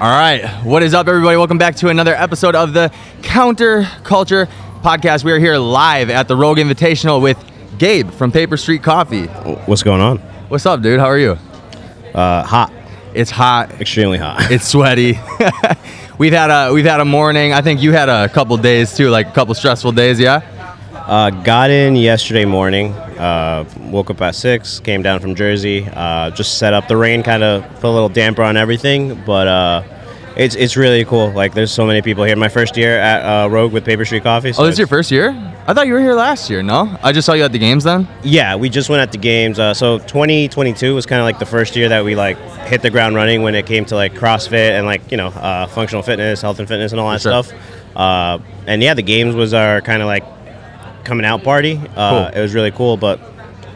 All right. What is up, everybody? Welcome back to another episode of the Counter Culture Podcast. We are here live at the Rogue Invitational with Gabe from Paper Street Coffee. What's going on? What's up, dude? How are you? Uh, hot, It's hot. extremely hot. It's sweaty. we've had a we've had a morning. I think you had a couple days too, like a couple stressful days. Yeah. Uh, got in yesterday morning. Uh, woke up at six. Came down from Jersey. Uh, just set up. The rain kind of put a little damper on everything, but uh, it's it's really cool. Like there's so many people here. My first year at uh, Rogue with Paper Street Coffee. so Oh, this is your first year? I thought you were here last year. No, I just saw you at the games then. Yeah, we just went at the games. Uh, so 2022 was kind of like the first year that we like hit the ground running when it came to like CrossFit and like you know uh, functional fitness, health and fitness, and all that sure. stuff. Uh, and yeah, the games was our kind of like coming out party. Uh, Cool. It was really cool, but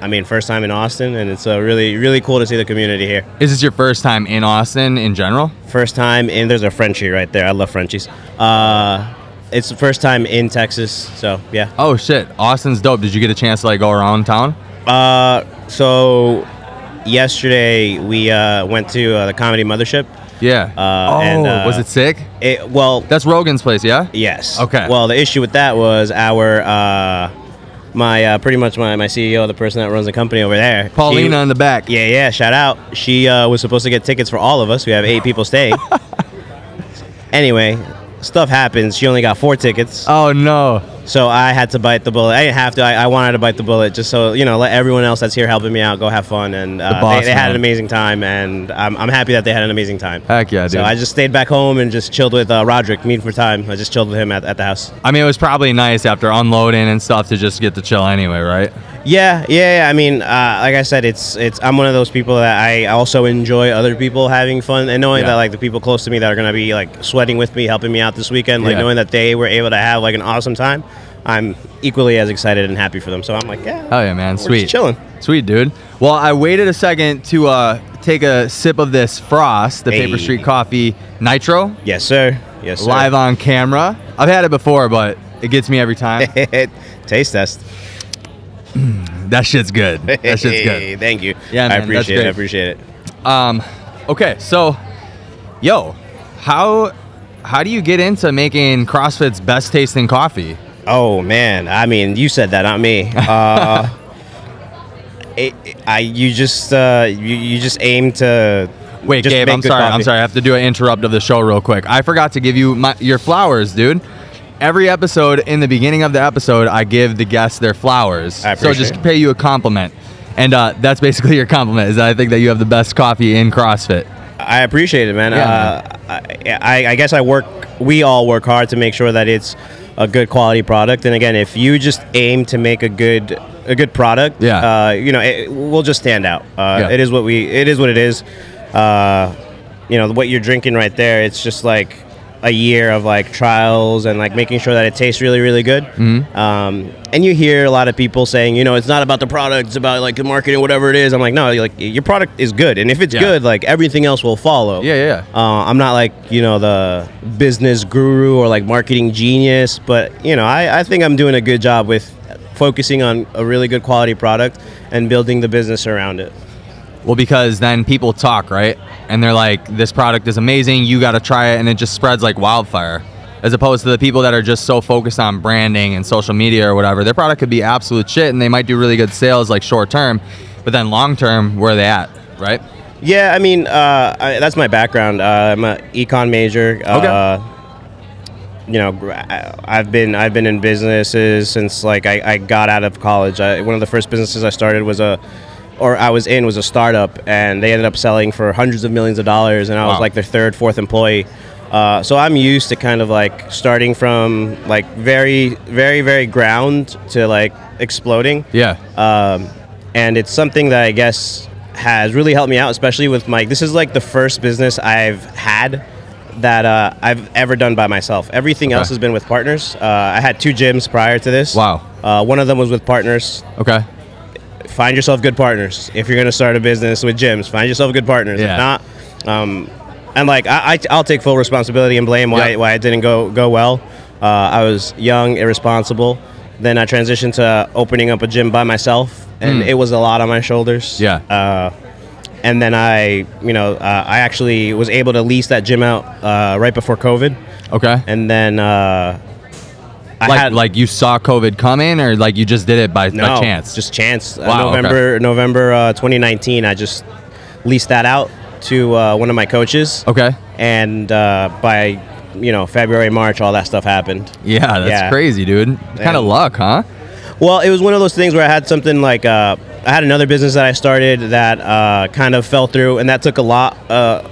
I mean, first time in Austin, and it's uh, really really cool to see the community here. Is this your first time in Austin in general? First time, and there's a Frenchie right there. I love Frenchies. Uh, it's the first time in Texas, so yeah. Oh shit, Austin's dope. Did you get a chance to like go around town? Uh, so yesterday we uh, went to uh, the Comedy Mothership. Yeah. Uh, oh, and, uh, was it sick? It, well, That's Rogan's place, yeah. yes. Okay. Well, the issue with that was our uh, my uh, pretty much my, my CEO, the person that runs the company over there, Paulina she- in the back. yeah, yeah. Shout out. She uh, was supposed to get tickets for all of us. We have eight people staying. anyway, stuff happens. She only got four tickets. Oh no. So I had to bite the bullet. I didn't have to. I, I wanted to bite the bullet just so you know, let everyone else that's here helping me out go have fun. And uh, boss they, they had an amazing time, and I'm, I'm happy that they had an amazing time. Heck yeah, dude. So I just stayed back home and just chilled with uh, Roderick, meeting for time. I just chilled with him at, at the house. I mean, it was probably nice after unloading and stuff to just get to chill anyway, right? Yeah, yeah. yeah. I mean, uh, like I said, it's it's. I'm one of those people that I also enjoy other people having fun and knowing Yeah. that like the people close to me that are gonna be like sweating with me, helping me out this weekend, like Yeah. knowing that they were able to have like an awesome time. I'm equally as excited and happy for them. So I'm like, yeah, Oh yeah, man, sweet. chilling. Sweet, dude. Well, I waited a second to uh, take a sip of this Frost, the Paper Street Coffee Nitro, Yes, sir. Yes, sir. live on camera. I've had it before, but it gets me every time. Taste test. that shit's good. That shit's good. Thank you. Yeah, I man, that's appreciate it. I appreciate it. Um, okay, so, yo, how how do you get into making CrossFit's best tasting coffee? Oh man, I mean, you said that, not me. Uh, it, I you just uh, you, you just aim to Wait, just Gabe, I'm sorry. I'm sorry. I have to do an interrupt of the show real quick. I forgot to give you my, your flowers, dude. Every episode, in the beginning of the episode, I give the guests their flowers. So just it. pay you a compliment. And uh, that's basically your compliment, is that I think that you have the best coffee in CrossFit. I appreciate it, man. Yeah, uh, I, I, I guess I work. We all work hard to make sure that it's a good quality product. And again, if you just aim to make a good a good product, Yeah. uh, you know, it, we'll just stand out. Uh, Yeah. It is what we. It is what it is. Uh, you know what you're drinking right there. It's just like a year of like trials and like making sure that it tastes really really good. Mm-hmm. Um, and you hear a lot of people saying, you know, it's not about the product, it's about like the marketing, whatever it is. I'm like, no, like your product is good, and if it's Yeah. good, like everything else will follow. Yeah, yeah. Uh, I'm not like you know the business guru or like marketing genius, but you know I, I think I'm doing a good job with focusing on a really good quality product and building the business around it. Well, because then people talk, right? And they're like, this product is amazing. You got to try it. And it just spreads like wildfire. As opposed to the people that are just so focused on branding and social media or whatever. Their product could be absolute shit and they might do really good sales like short term. But then long term, where are they at, right? Yeah, I mean uh, I, that's my background. Uh, I'm an econ major. Okay. Uh, you know, I've been I've been in businesses since like I, I got out of college. I, one of the first businesses I started was a, or I was in was a startup, and they ended up selling for hundreds of millions of dollars, and I was like their third, fourth employee. Uh, so I'm used to kind of like starting from like very, very, very ground to like exploding Yeah. um, and it's something that I guess has really helped me out, especially with my. This is like the first business I've had that uh, I've ever done by myself. Everything Okay. else has been with partners. Uh, I had two gyms prior to this. Wow. Uh, one of them was with partners. Okay. Find yourself good partners if you're going to start a business with gyms. Find yourself good partners. Yeah. If not, um, and like I, I, I'll take full responsibility and blame why Yep. why it didn't go go well. Uh, I was young, irresponsible. Then I transitioned to opening up a gym by myself, and Mm. it was a lot on my shoulders. Yeah. Uh, and then I, you know, uh, I actually was able to lease that gym out uh, right before COVID, Okay. and then uh, I like had like you saw COVID coming, or like you just did it by, no by chance? just chance. Uh, Wow, okay. November November uh, 2019, I just leased that out to uh, one of my coaches, okay. and uh, by you know February March, all that stuff happened. Yeah, that's Yeah. crazy, dude. Kind of luck, huh? Well, it was one of those things where I had something like uh, I had another business that I started that uh, kind of fell through, and that took a lot, uh,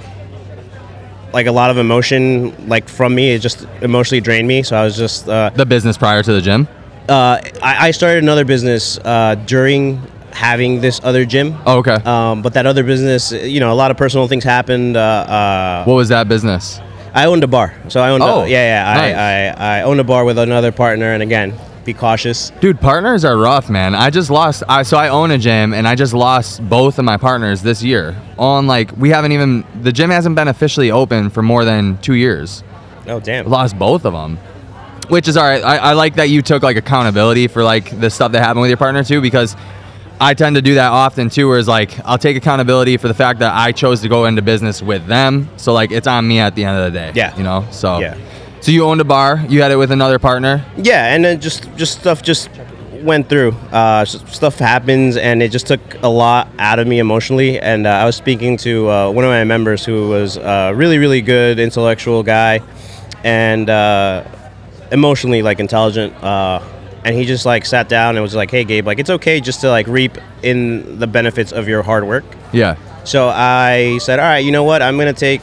like a lot of emotion, like from me. It just emotionally drained me. So I was just uh, The business prior to the gym. uh, I, I started another business uh, during having this other gym. Oh, okay. Um, but that other business, you know, a lot of personal things happened. Uh, uh, what was that business? I owned a bar, so I owned. Oh, a, yeah, yeah. nice. I, I, I owned a bar with another partner, and again, be cautious. Dude, partners are rough, man. I just lost. I so I own a gym, and I just lost both of my partners this year. On like we haven't even the gym hasn't been officially open for more than two years. Oh damn. Lost both of them, which is all right. I, I like that you took like accountability for like the stuff that happened with your partner too, because I tend to do that often too. Where it's like I'll take accountability for the fact that I chose to go into business with them. So like it's on me at the end of the day. Yeah. You know. So. Yeah. So you owned a bar. You had it with another partner. Yeah, and then just just stuff just went through. Uh, stuff happens, and it just took a lot out of me emotionally. And uh, I was speaking to uh, one of my members who was a really really good intellectual guy, and uh, emotionally like intelligent. Uh, and he just like sat down and was like, "Hey, Gabe, like it's okay just to like reap in the benefits of your hard work." Yeah. So I said, all right, you know what? I'm going to take,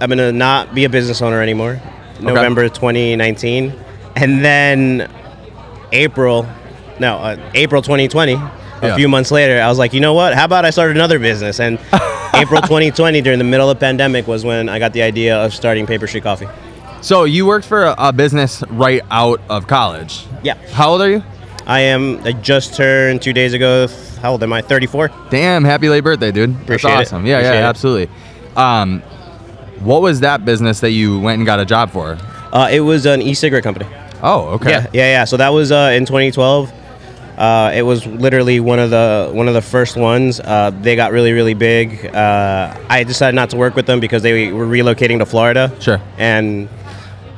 I'm going to not be a business owner anymore. November 2019. And then April, no, uh, April 2020, a Yeah. few months later, I was like, you know what? How about I start another business? And April 2020, during the middle of the pandemic, was when I got the idea of starting Paper Street Coffee. So you worked for a, business right out of college. Yeah. How old are you? I am, I just turned two days ago. How old am I? 34? Damn, happy late birthday, dude. Appreciate it. That's awesome. Yeah, Appreciate yeah, it. absolutely. Um, what was that business that you went and got a job for? Uh, it was an e-cigarette company. Oh, okay. Yeah, yeah, yeah. So that was uh, in 2012. Uh, it was literally one of the one of the first ones. Uh, they got really really big. Uh, I decided not to work with them because they were relocating to Florida. Sure. And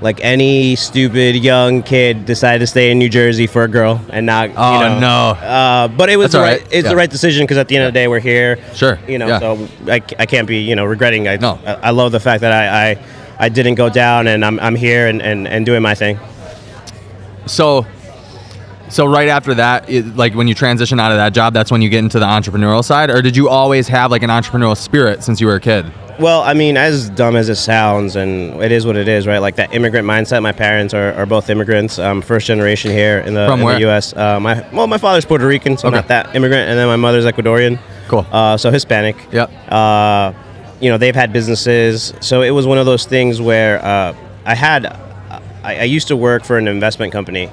like any stupid young kid, decided to stay in New Jersey for a girl and not. Oh, you know, no. Uh, but it was That's the right. right. It's Yeah. the right decision because at the end of the day, we're here. Sure. You know, Yeah. so I, I can't be you know regretting. I, No. I, I love the fact that I, I I didn't go down and I'm, I'm here and, and, and doing my thing. So, so right after that, it, like when you transition out of that job, that's when you get into the entrepreneurial side, or did you always have like an entrepreneurial spirit since you were a kid? Well, I mean, as dumb as it sounds, and it is what it is, right? Like that immigrant mindset. My parents are, are both immigrants, um, first generation here in the, From in where? the U.S. Uh, my well, my father's Puerto Rican, so Okay. not that immigrant, and then my mother's Ecuadorian. Cool. Uh, so Hispanic. Yep. Uh, you know, they've had businesses, so it was one of those things where uh, I had. I, I used to work for an investment company.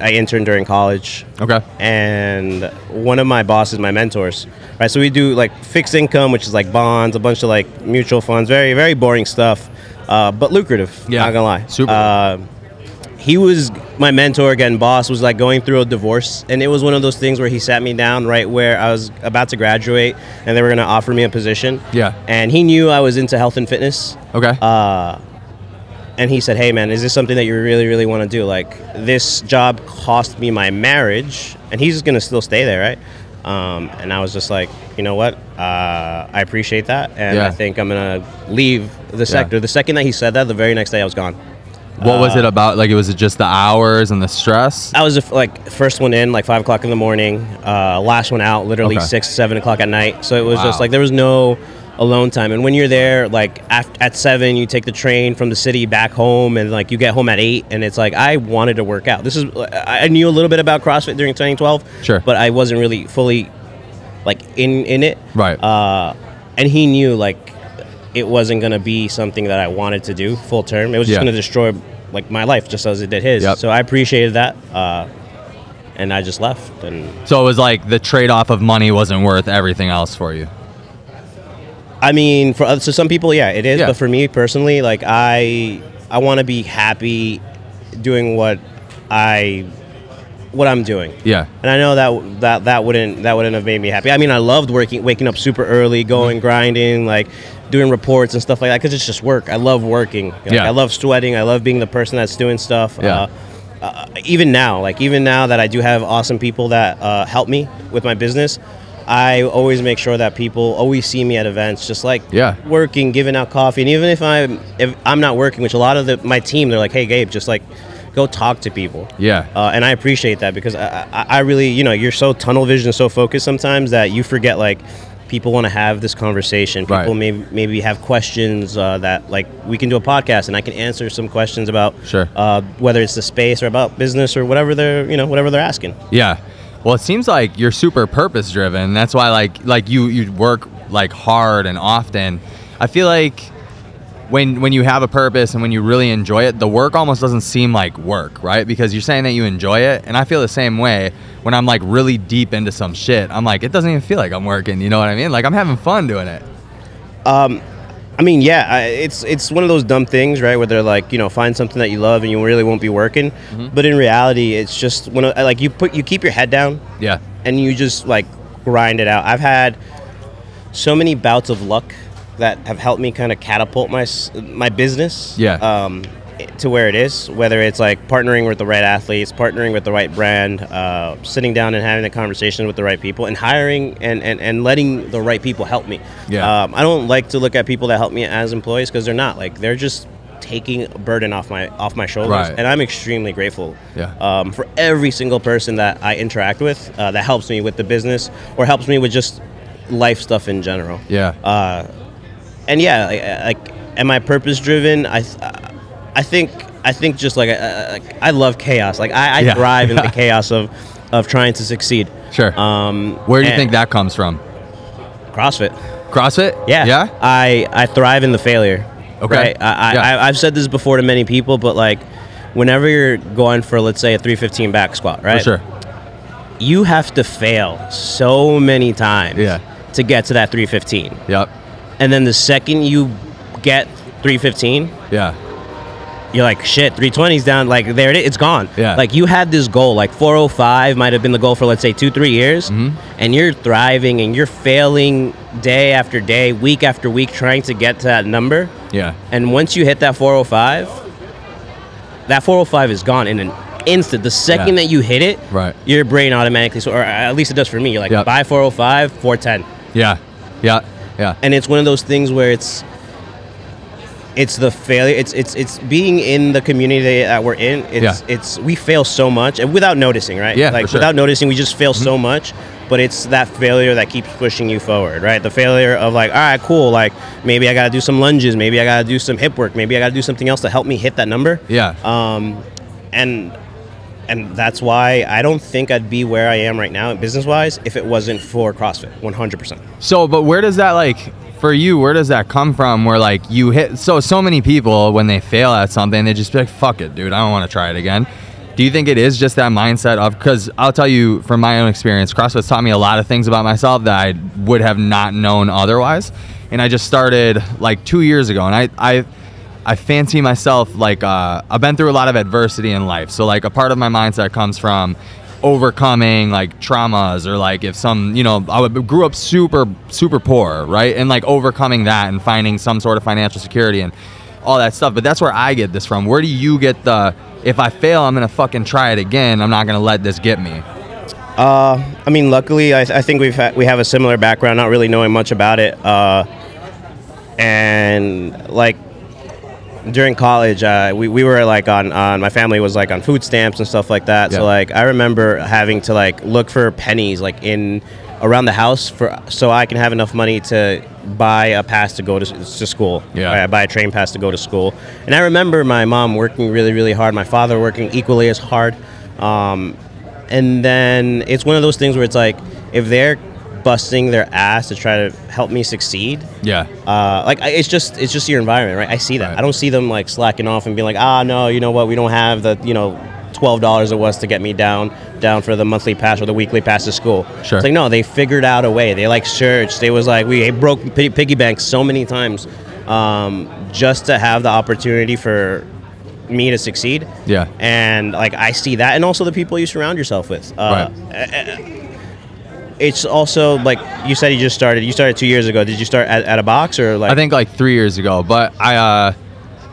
I interned during college Okay. and one of my bosses, my mentors, right? So we do like fixed income, which is like bonds, a bunch of like mutual funds, very very boring stuff, uh, but lucrative. Yeah, not gonna lie. super. Uh, he was my mentor again. Boss was like going through a divorce, and it was one of those things where he sat me down right where I was about to graduate, and they were gonna offer me a position. Yeah. And he knew I was into health and fitness Okay. uh, and he said, "Hey, man, is this something that you really, really want to do? Like, this job cost me my marriage, and he's gonna still stay there, right?" Um, and I was just like, "You know what? Uh, I appreciate that, and Yeah. I think I'm gonna leave the sector." The second that he said that, the very next day I was gone. what was it about? Like, it was it just the hours and the stress? I was like first one in, like five o'clock in the morning. Uh, last one out, literally Okay. six, seven o'clock at night. So it was just like there was no alone time. And when you're there, like af- at seven, you take the train from the city back home, and like you get home at eight, and it's like I wanted to work out. This is I I knew a little bit about CrossFit during 2012, Sure. but I wasn't really fully like in in it. Right. Uh, and he knew like it wasn't gonna be something that I wanted to do full term. It was just Yeah. gonna destroy like my life just as it did his. Yep. So I appreciated that, uh, and I just left. And So it was like the trade off of money wasn't worth everything else for you. I mean, for so some people, yeah, it is. Yeah. But for me personally, like I, I want to be happy doing what I what I'm doing. Yeah. And I know that that that wouldn't that wouldn't have made me happy. I mean, I loved working, waking up super early, going grinding, like doing reports and stuff like that, because it's just work. I love working. Like, Yeah. I love sweating. I love being the person that's doing stuff. Yeah. Uh, uh, even now, like even now that I do have awesome people that uh, help me with my business, I always make sure that people always see me at events, just like Yeah. working, giving out coffee, and even if I'm if I'm not working, which a lot of the, my team they're like, hey Gabe, just like go talk to people. Yeah. Uh, and I appreciate that because I, I, I really, you know, you're so tunnel vision, so focused sometimes that you forget like people want to have this conversation. People Right. maybe maybe have questions uh, that like we can do a podcast and I can answer some questions about Sure. uh, whether it's the space or about business or whatever they're you know whatever they're asking. Yeah. Well, it seems like you're super purpose driven. That's why like like you you work like hard and often. I feel like when when you have a purpose and when you really enjoy it, the work almost doesn't seem like work, right? Because you're saying that you enjoy it, and I feel the same way when I'm like really deep into some shit. I'm like, it doesn't even feel like I'm working. You know what I mean? Like I'm having fun doing it. Um, I mean, yeah, I, it's it's one of those dumb things, right? Where they're like, you know, find something that you love and you really won't be working. Mm-hmm. But in reality, it's just when like you put you keep your head down Yeah. and you just like grind it out. I've had so many bouts of luck that have helped me kind of catapult my my business. Yeah. Um, to where it is, whether it's like partnering with the right athletes, partnering with the right brand, uh, sitting down and having the conversation with the right people, and hiring and, and, and letting the right people help me. Yeah. Um, I don't like to look at people that help me as employees because they're not like they're just taking a burden off my off my shoulders, Right. and I'm extremely grateful Yeah. um, for every single person that I interact with uh, that helps me with the business or helps me with just life stuff in general. Yeah. Uh, and yeah, like, like am I purpose driven? I, th- I think I think just like uh, like, I love chaos. Like I, I Yeah. thrive in the chaos of of trying to succeed. Sure. Um, Where do you think that comes from? CrossFit? CrossFit? Yeah, Yeah. I I thrive in the failure. Okay. Right? I, I, Yeah. I I've said this before to many people, but like whenever you're going for let's say a 315 back squat, right? For sure. You have to fail so many times Yeah. to get to that 315. Yep. And then the second you get 315, Yeah. You're like, shit, 320's down. Like, there it is. It's gone. Yeah. Like, you had this goal. Like, 405 might have been the goal for, let's say, two, three years. Mm-hmm. And you're thriving and you're failing day after day, week after week, trying to get to that number. Yeah. And once you hit that 405, that 405 is gone in an instant. The second Yeah. that you hit it, Right. your brain automatically, so, or at least it does for me. You're like, Yep. by 405, 410 Yeah. Yeah. Yeah. and it's one of those things where it's it's the failure it's it's it's being in the community that we're in it's Yeah. it's we fail so much and without noticing right Yeah, like sure. without noticing we just fail so much but it's that failure that keeps pushing you forward right the failure of like all right cool like maybe i gotta do some lunges maybe i gotta do some hip work maybe i gotta do something else to help me hit that number Yeah. um and and that's why i don't think i'd be where i am right now business wise if it wasn't for crossfit 100% So, but where does that like for you? Where does that come from? Where like you hit so so many people when they fail at something, they just be like, "Fuck it, dude, I don't want to try it again." Do you think it is just that mindset of? Because I'll tell you from my own experience, CrossFit's taught me a lot of things about myself that I would have not known otherwise. And I just started like two years ago, and I I. I fancy myself like uh, I've been through a lot of adversity in life. So like a part of my mindset comes from overcoming like traumas or like if some you know I grew up super super poor right and like overcoming that and finding some sort of financial security and all that stuff. But that's where I get this from. Where do you get the if I fail I'm gonna fucking try it again. I'm not gonna let this get me. Uh, I mean, luckily, I, I think we've ha- we have a similar background, not really knowing much about it. Uh, and like during college, uh, we, we were like on, on my family was like on food stamps and stuff like that. Yeah. So like I remember having to like look for pennies like in around the house for so I can have enough money to buy a pass to go to, to school. Yeah. I buy a train pass to go to school. And I remember my mom working really really hard, my father working equally as hard. Um, and then it's one of those things where it's like if they're busting their ass to try to help me succeed Yeah. uh, like I- it's just it's just your environment right i see that Right. i don't see them like slacking off and being like ah no you know what we don't have the you know $12 it was to get me down down for the monthly pass or the weekly pass to school Sure. it's like no they figured out a way they like searched they was like we broke piggy banks so many times um, just to have the opportunity for me to succeed. Yeah. And like I see that, and also the people you surround yourself with. Uh, It's also like you said, you just started. You started two years ago. Did you start at, at a box or like? I think like three years ago. But I, uh,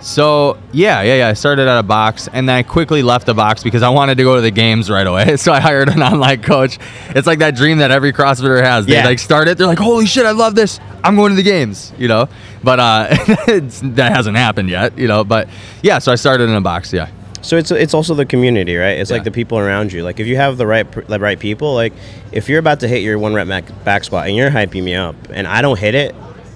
so yeah, yeah, yeah. I started at a box and then I quickly left the box because I wanted to go to the games right away. So I hired an online coach. It's like that dream that every CrossFitter has. They Yeah. like start it, they're like, holy shit, I love this. I'm going to the games, you know? But uh, it's, that hasn't happened yet, you know? But yeah, so I started in a box, yeah. So it's it's also the community, right? It's Yeah. like the people around you. Like if you have the right the right people, like if you're about to hit your one rep back, back squat and you're hyping me up, and I don't hit it,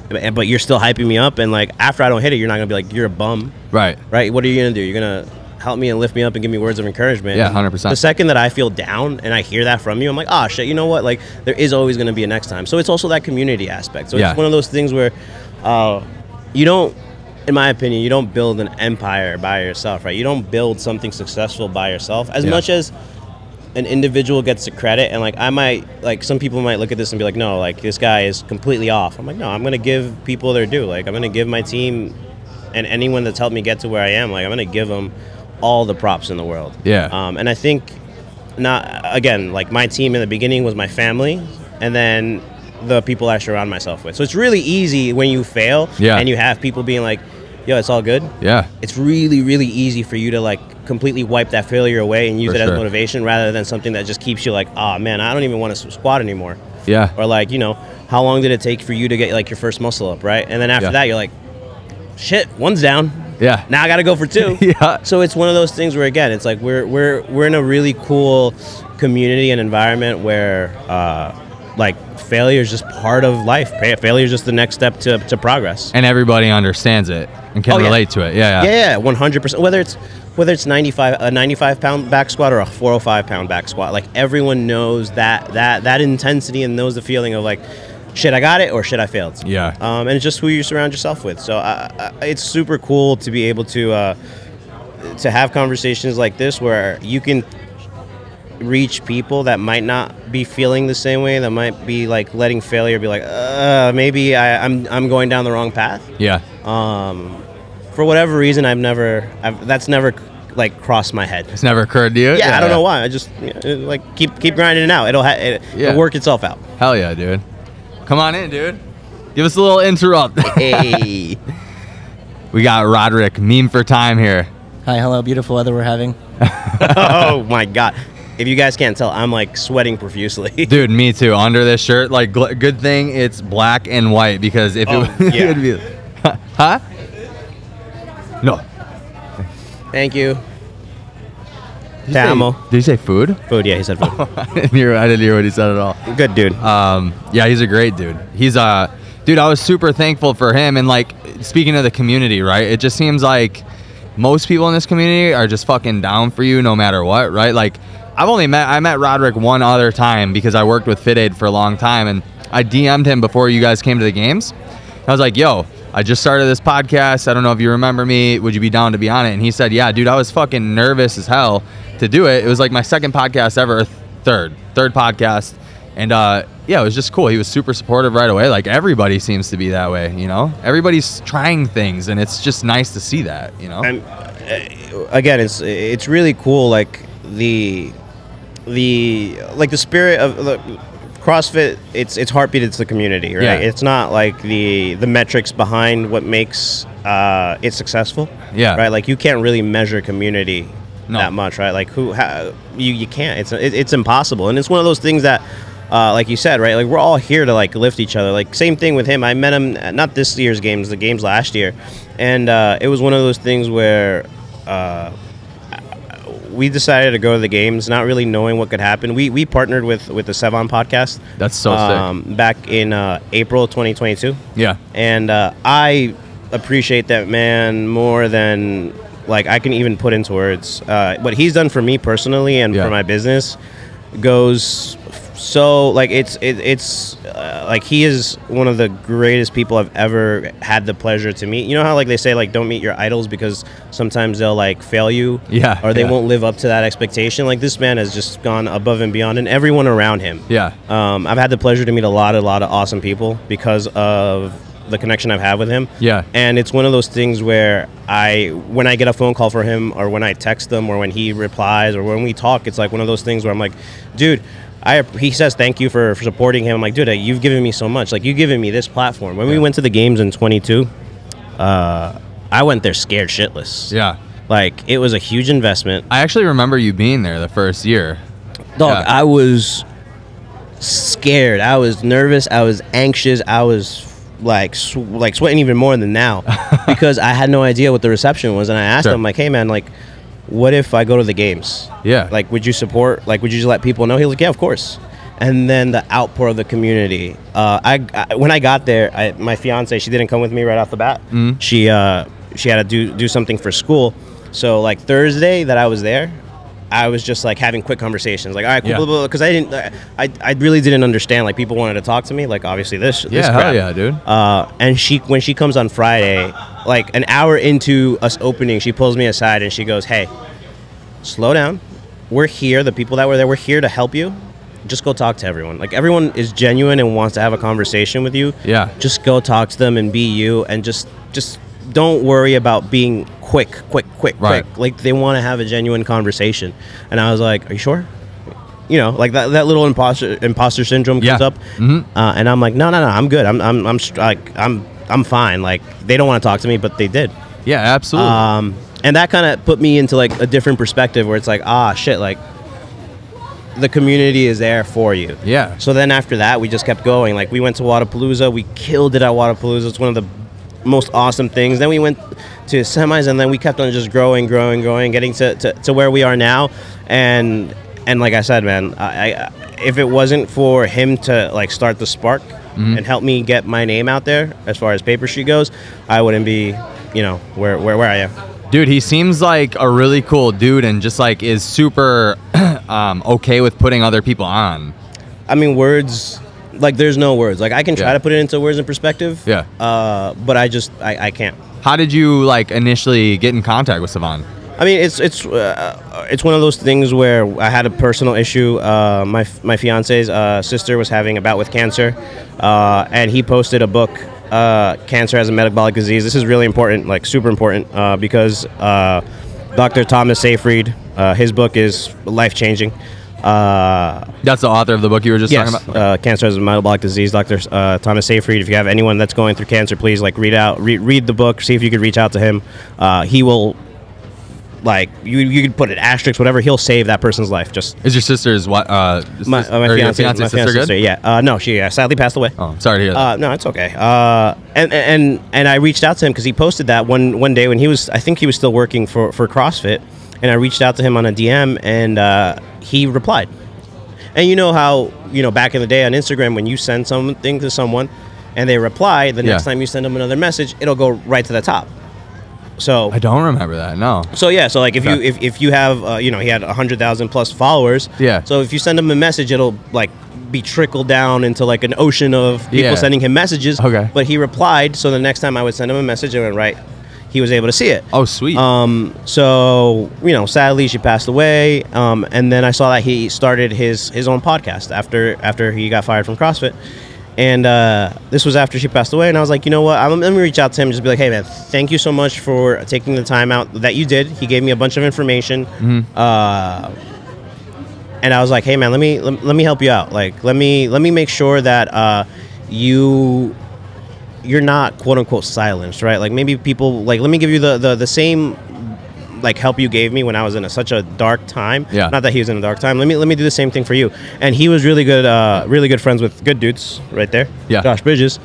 but but you're still hyping me up, and like after I don't hit it, you're not gonna be like you're a bum, Right. right? What are you gonna do? You're gonna help me and lift me up and give me words of encouragement. Yeah, 100%. The second that I feel down and I hear that from you, I'm like, ah, shit. You know what? Like there is always gonna be a next time. So it's also that community aspect. So Yeah. it's one of those things where uh, you don't in my opinion, you don't build an empire by yourself, right? You don't build something successful by yourself. As Yeah. much as an individual gets the credit, and like I might, like some people might look at this and be like, no, like this guy is completely off. I'm like, no, I'm gonna give people their due. Like I'm gonna give my team and anyone that's helped me get to where I am. Like I'm gonna give them all the props in the world. Yeah. Um, and I think not again, like my team in the beginning was my family, and then the people I surround myself with. So it's really easy when you fail, Yeah. and you have people being like, "Yo, it's all good." Yeah. It's really, really easy for you to like completely wipe that failure away and use For it as sure. motivation rather than something that just keeps you like, "Oh man, I don't even want to squat anymore." Yeah. Or like, you know, how long did it take for you to get like your first muscle up, right? And then after Yeah. that, you're like, "Shit, one's down." Yeah. Now I got to go for two. Yeah. So it's one of those things where again, it's like we're we're we're in a really cool community and environment where uh, like failure is just part of life. Failure is just the next step to, to progress. And everybody understands it and can Oh, yeah. relate to it. Yeah. Yeah, yeah, one hundred percent. Whether it's whether it's ninety five a ninety five pound back squat or a four hundred five pound back squat, like everyone knows that that that intensity and knows the feeling of like, shit, I got it or shit, I failed. Yeah. Um, and it's just who you surround yourself with. So I, I, it's super cool to be able to uh, to have conversations like this where you can reach people that might not be feeling the same way that might be like letting failure be like uh, maybe I, I'm, I'm going down the wrong path Yeah. um, for whatever reason, I've never, I've, that's never like crossed my head. It's never occurred to you? Yeah, I don't know why. I just you know, like keep keep grinding it out. It'll ha- it, Yeah. it'll work itself out. Hell yeah, dude. Come on in, dude. Give us a little interrupt. Hey, we got Roderick, meme for time here. Hi, hello, beautiful weather we're having. oh my god! If you guys can't tell, I'm like sweating profusely. Dude, me too. Under this shirt, like, gl- good thing it's black and white because if Oh, it, would- yeah. would be. Huh? No. Thank you. Did say- Did you say food? Food, yeah, he said food. I didn't hear. I didn't hear what he said at all. Good dude. Um, yeah, he's a great dude. He's uh, dude. I was super thankful for him. And like, speaking of the community, right? It just seems like most people in this community are just fucking down for you no matter what, right? Like, I've only met I met Roderick one other time because I worked with FitAid for a long time, and I DM'd him before you guys came to the games. I was like, "Yo, I just started this podcast. I don't know if you remember me. Would you be down to be on it?" And he said, "Yeah, dude. I was fucking nervous as hell to do it. It was like my second podcast ever, third, third podcast, and uh, yeah, it was just cool. He was super supportive right away. Like everybody seems to be that way, you know. Everybody's trying things, and it's just nice to see that, you know. I'm, uh, again, it's it's really cool. Like the the like the spirit of the CrossFit. It's it's heartbeat. It's the community, right? Yeah. It's not like the the metrics behind what makes uh, it successful. Yeah. Right. Like you can't really measure community No. that much, right? Like who how, you you can't. It's it, it's impossible, and it's one of those things that. Uh, like you said, right? Like we're all here to like lift each other. Like same thing with him. I met him uh, not this year's games, the games last year, and uh, it was one of those things where uh, we decided to go to the games, not really knowing what could happen. We we partnered with with the Sevan podcast. That's so sick. um, back in uh, April 2022, yeah, and uh, I appreciate that man more than like I can even put into words. Uh, what he's done for me personally and Yeah. for my business goes so like it's it, it's uh, like he is one of the greatest people I've ever had the pleasure to meet. You know how like they say like don't meet your idols because sometimes they'll like fail you, Yeah, or they yeah. won't live up to that expectation. Like this man has just gone above and beyond, and everyone around him. yeah, Um, I've had the pleasure to meet a lot, a lot of awesome people because of the connection I've had with him. Yeah. And it's one of those things where I, when I get a phone call for him, or when I text him, or when he replies, or when we talk, it's like one of those things where I'm like, dude. I, he says thank you for, for supporting him. I'm like, dude, you've given me so much. Like, you've given me this platform. When we went to the games in 22, uh, I went there scared shitless. Yeah. Like, it was a huge investment. I actually remember you being there the first year. Dog, Yeah. I was scared. I was nervous. I was anxious. I was like sw- like sweating even more than now because I had no idea what the reception was. And I asked Sure. him like, "Hey man, like, what if I go to the games? Yeah. Like, would you support? Like, would you just let people know?" He was like, "Yeah, of course." And then the outpour of the community. Uh, I, I when I got there, I, my fiance she didn't come with me right off the bat. Mm-hmm. She uh, she had to do do something for school. So like Thursday that I was there, I was just like having quick conversations, like all right, cool, Yeah. blah, blah, because I didn't, I, I really didn't understand. Like people wanted to talk to me, like obviously this, this Yeah, hell crap. yeah, dude. Uh, and she, when she comes on Friday, like an hour into us opening, she pulls me aside and she goes, "Hey, slow down. We're here. The people that were there, we're here to help you. Just go talk to everyone. Like everyone is genuine and wants to have a conversation with you. Yeah. Just go talk to them and be you, and just, just." Don't worry about being quick, quick, quick, Right. quick. Like they want to have a genuine conversation. And i was like are you sure? You know like that, that little imposter imposter syndrome comes Yeah. up. Uh, and i'm like no no no i'm good. I'm i'm i'm str- like i'm i'm fine. Like they don't want to talk to me but they did. Yeah, absolutely. um and that kind of put me into like a different perspective where it's like ah shit like the community is there for you. Yeah. so then after that we just kept going. Like we went to Wadapalooza. We killed it at Wadapalooza. It's one of the most awesome things. Then we went to semis and then we kept on just growing growing growing getting to, to, to where we are now. And and like I said man I, I if it wasn't for him to like start the spark and help me get my name out there as far as paper street goes I wouldn't be you know where where, where I am. Dude, he seems like a really cool dude and just like is super um, okay with putting other people on. I mean, words like there's no words. Like I can try Yeah. to put it into words and perspective. Yeah. Uh, but I just I, I can't. How did you like initially get in contact with Sevan? I mean, it's it's uh, it's one of those things where I had a personal issue. Uh, my my fiance's uh, sister was having a bout with cancer, uh, and he posted a book, uh, "Cancer as a Metabolic Disease." This is really important, like super important, uh, because uh, Dr. Thomas Seyfried, uh, his book is life changing. Uh, That's the author of the book you were just yes, talking about. uh, cancer as a metabolic disease. Dr. Uh, Thomas Seyfried. If you have anyone that's going through cancer, please like read out, read, read the book. See if you could reach out to him. Uh, he will, like, you you could put an asterisk, whatever. He'll save that person's life. Just Is your sister's what? Uh, my, my fiance, my sister good? sister, Yeah. Uh, no, she uh, sadly passed away. Oh, sorry to hear that. Uh, no, it's okay. Uh, and and and I reached out to him because he posted that one one day when he was I think he was still working for for CrossFit, and I reached out to him on a DM and uh, he replied. And you know how you know back in the day on Instagram when you send something to someone and they reply, the next time you send them another message, it'll go right to the top. So I don't remember that. No. so yeah, so like if you if, if you have uh, you know he had hundred thousand plus followers. Yeah. So if you send him a message, it'll like be trickled down into like an ocean of people Yeah. sending him messages. Okay. But he replied, so the next time I would send him a message, it went right. He was able to see it. Oh, sweet. Um, so you know, sadly, she passed away. Um, and then I saw that he started his his own podcast after after he got fired from CrossFit. And uh, this was after she passed away, and I was like, you know what? I'm, let me reach out to him, and just be like, hey man, thank you so much for taking the time out that you did. He gave me a bunch of information. Hmm. Uh, and I was like, "Hey, man, let me let, let me help you out. Like, let me let me make sure that uh, you you're not quote unquote silenced, right? Like maybe people like let me give you the the, the same like help you gave me when I was in a, such a dark time. Yeah. Not that he was in a dark time. Let me let me do the same thing for you. And he was really good, uh, really good friends with good dudes right there. Yeah. Josh Bridges.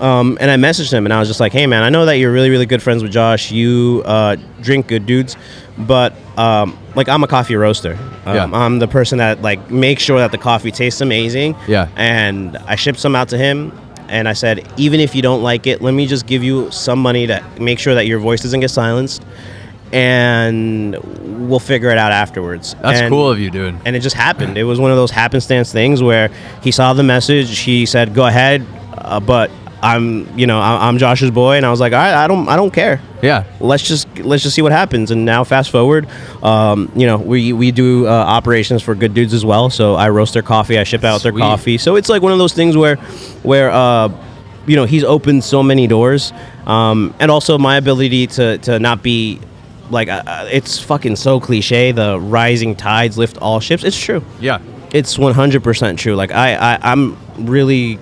Um, and I messaged him and I was just like, hey man, I know that you're really really good friends with Josh. You uh, drink good dudes, but um, like I'm a coffee roaster. Um, Yeah. I'm the person that like makes sure that the coffee tastes amazing. Yeah. And I shipped some out to him. And I said, even if you don't like it, let me just give you some money to make sure that your voice doesn't get silenced, and we'll figure it out afterwards. That's And- cool of you, dude. and it just happened. It was one of those happenstance things where he saw the message. He said, "Go ahead," uh, but I'm, you know, I- I'm Josh's boy, and I was like, "All right, I don't, I don't care. Yeah. Let's just let's just see what happens." And now, fast forward, um, you know, we we do uh, operations for Good Dudes as well. So I roast their coffee, I ship out their coffee. So it's like one of those things where, where. Uh, you know, he's opened so many doors, um, and also my ability to to not be like uh, uh, it's fucking so cliche. The rising tides lift all ships. It's true. Yeah. It's 100% true. Like I, I I'm really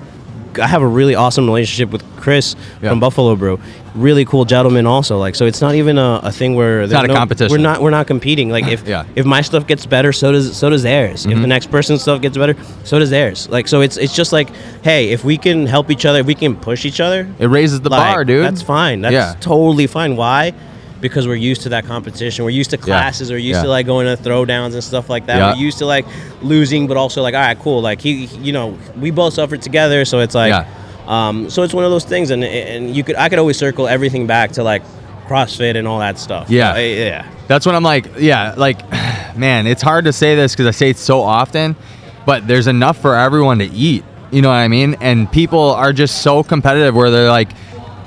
I have a really awesome relationship with Chris Yeah. from Buffalo Brew. Really cool gentleman also. Like so it's not even a, a thing where it's not a competition. We're not we're not competing. Like if Yeah. Mm-hmm. if my stuff gets better, so does so does theirs. If the next person's stuff gets better, so does theirs. Like so it's it's just like, hey, if we can help each other, if we can push each other, It raises the like, bar, dude. That's fine. That's Yeah. totally fine. Why? Because we're used to that competition. We're used to classes. Yeah. We're used Yeah. to like going to throwdowns and stuff like that. Yeah. We're used to like losing, but also like, all right, cool. Like he, he- you know, we both suffered together, so it's like. Um, so it's one of those things, and and you could, I could always circle everything back to like CrossFit and all that stuff. Yeah. Uh, yeah. That's when I'm like, yeah, like, man, it's hard to say this because I say it so often, but there's enough for everyone to eat. You know what I mean? And people are just so competitive where they're like,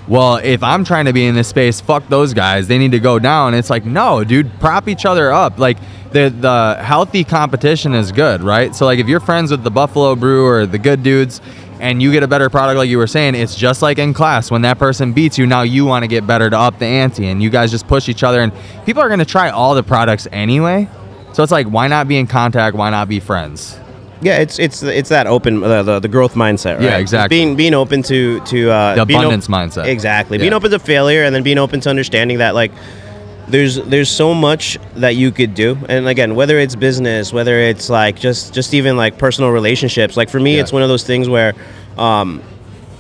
well, if I'm trying to be in this space, fuck those guys. They need to go down. It's like, no, dude, prop each other up. Like the the healthy competition is good, right? So like if you're friends with the Buffalo Brew or the good dudes and you get a better product like you were saying, it's just like in class. When that person beats you, now you want to get better to up the ante and you guys just push each other and people are gonna try all the products anyway. So it's like why not be in contact? Why not be friends? Yeah, it's it's it's that open the the, the growth mindset, right? Yeah, exactly. Being being open to to uh, The being op- abundance mindset. Exactly. Yeah. Being open to failure, and then being open to understanding that like there's there's so much that you could do, and again, whether it's business, whether it's like just just even like personal relationships. Like for me, Yeah. it's one of those things where. Um,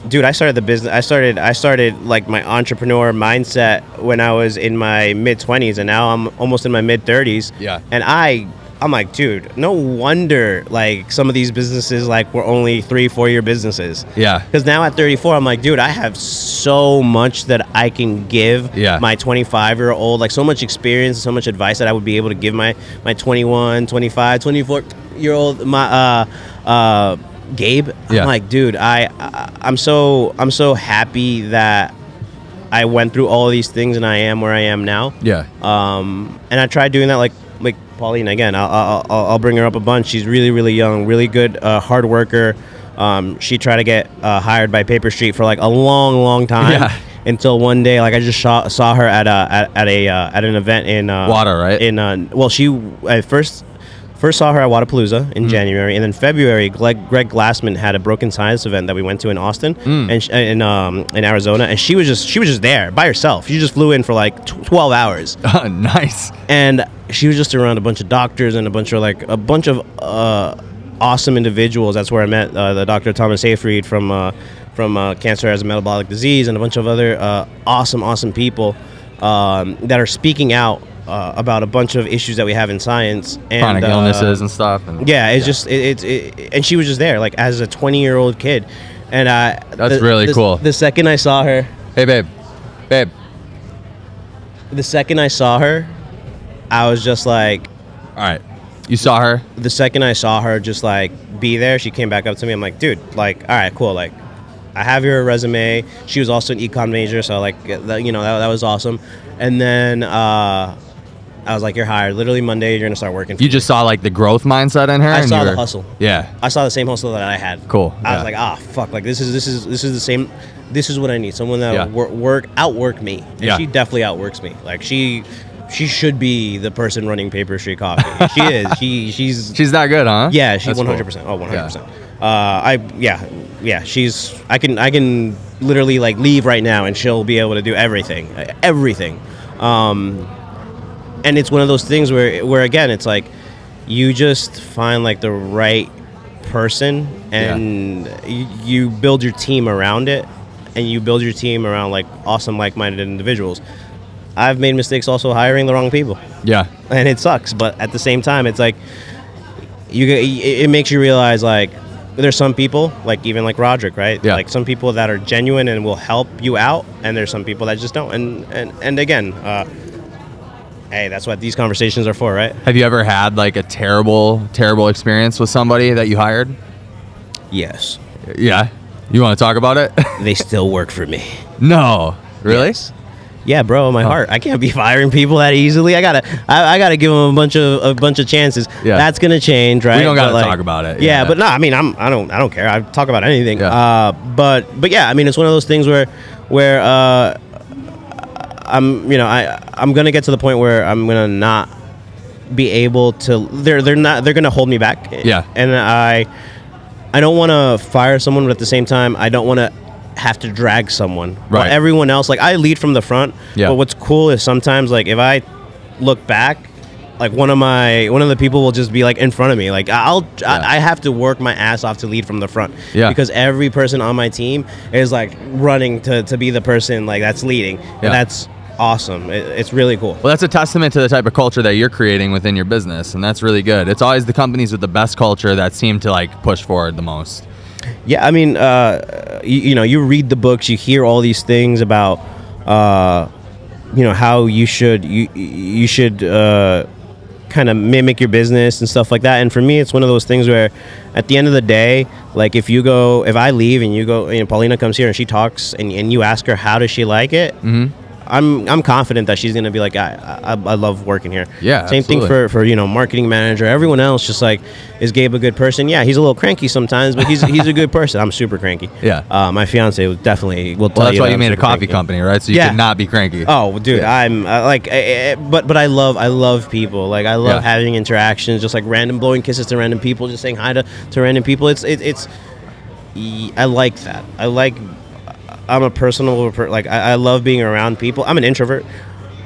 Dude, I started the business. I started. I started like my entrepreneur mindset when I was in my mid twenties, and now I'm almost in my mid thirties. Yeah. And I, I'm like, dude, no wonder like some of these businesses like were only three, four year businesses. Yeah. Because now at 34, I'm like, dude, I have so much that I can give Yeah. my 25 year old, like so much experience, so much advice that I would be able to give my my 21, 25, 24 year old my uh uh Gabe. Yeah. I'm like, dude, I, I I'm so I'm so happy that I went through all these things and I am where I am now. Yeah. Um, and I tried doing that like like Pauline again. I'll, I'll, I'll bring her up a bunch. She's really really young, really good, uh, hard worker. Um, she tried to get uh, hired by Paper Street for like a long long time. Yeah. Until one day, like I just saw, saw her at a at, at a uh, at an event in uh, Wada, right? In uh, well, she at first first saw her at Wadapalooza in January, and then February, Greg, Greg Glassman had a Broken Science event that we went to in Austin and sh- in um, in Arizona, and she was just she was just there by herself. She just flew in for like tw- twelve hours nice. and she was just around a bunch of doctors and a bunch of like a bunch of uh, awesome individuals. That's where I met uh, the Dr. Thomas Seyfried from uh, from uh, Cancer as a Metabolic Disease and a bunch of other uh, awesome, awesome people um, that are speaking out uh, about a bunch of issues that we have in science and Chronic uh, illnesses and stuff. And yeah, it's just it, it's it, and she was just there like as a 20 year old kid, and uh, That's the- really the- cool. The second I saw her, Hey, babe. Babe. the second I saw her, I was just like. All right. You saw her? the second I saw her just like be there, she came back up to me. I'm like, dude, like, all right, cool. Like, I have your resume. She was also an econ major, so like, you know, that, that was awesome. And then uh, I was like, you're hired. Literally Monday, you're gonna start working. For You me. just saw like the growth mindset in her? I saw the were- hustle. Yeah. I saw the same hustle that I had. Cool, I yeah. was like, ah, fuck. Like this is this is this is the same. This is what I need. Someone that Yeah. will work, work outwork me. And Yeah. she definitely outworks me. Like she. She should be the person running Paper Street Coffee. she is. She she's She's that good, huh? Yeah, she's one hundred percent. Oh, one hundred percent. Uh, I yeah yeah. She's I can I can literally like leave right now and she'll be able to do everything, everything. Um, and it's one of those things where where again it's like you just find like the right person and you, you build your team around it and you build your team around like awesome like-minded individuals. I've made mistakes also hiring the wrong people Yeah. and it sucks. But at the same time, it's like you. it makes you realize like there's some people like even like Roderick, right? Yeah. Like some people that are genuine and will help you out, and there's some people that just don't. And and and again, uh, hey, that's what these conversations are for, right? Have you ever had like a terrible, terrible experience with somebody that you hired? Yes. Yeah. You want to talk about it? They still work for me. no. Really? Yes. yeah, bro, my heart. I can't be firing people that easily. I gotta, I, I gotta give them a bunch of a bunch of chances. Yeah. That's gonna change, right? We don't gotta like- talk about it. Yeah, Yeah. but no, I mean, I'm, I don't, I don't care. I talk about anything. Yeah. Uh, but, but yeah, I mean, it's one of those things where, where, uh, I'm, you know, I, I'm gonna get to the point where I'm gonna not be able to. They're, they're not. They're gonna hold me back. Yeah. And I, I don't want to fire someone, but at the same time, I don't want to have to drag someone. While Right. everyone else, like I lead from the front. Yeah. But what's cool is sometimes, like, if I look back, like one of my one of the people will just be like in front of me. Like I'll Yeah. I, I have to work my ass off to lead from the front. Yeah. Because every person on my team is like running to to be the person like that's leading, Yeah. and that's awesome. It, it's really cool. Well, that's a testament to the type of culture that you're creating within your business, and that's really good. It's always the companies with the best culture that seem to like push forward the most. Yeah, I mean, uh, you, you know, you read the books, you hear all these things about, uh, you know, how you should you you should uh, kind of mimic your business and stuff like that. And for me, it's one of those things where, at the end of the day, like if you go, if I leave and you go, you know, Paulina comes here and she talks, and, and you ask her how does she like it. Mm-hmm. I'm I'm confident that she's gonna be like I I, I love working here. Yeah, Same thing for for you know marketing manager. Everyone else just like is Gabe a good person? Yeah, he's a little cranky sometimes, but he's he's a good person. I'm super cranky. Yeah. Uh, my fiance would definitely will tell Well, that's you why that you I'm made a coffee cranky. company, right? So you Yeah. could not be cranky. Oh, dude, Yeah. I'm uh, like, eh, eh, but but I love I love people. Like I love Yeah. having interactions, just like random blowing kisses to random people, just saying hi to, to random people. It's it, it's I like that. I like. I'm a personal per- like I, I love being around people. I'm an introvert,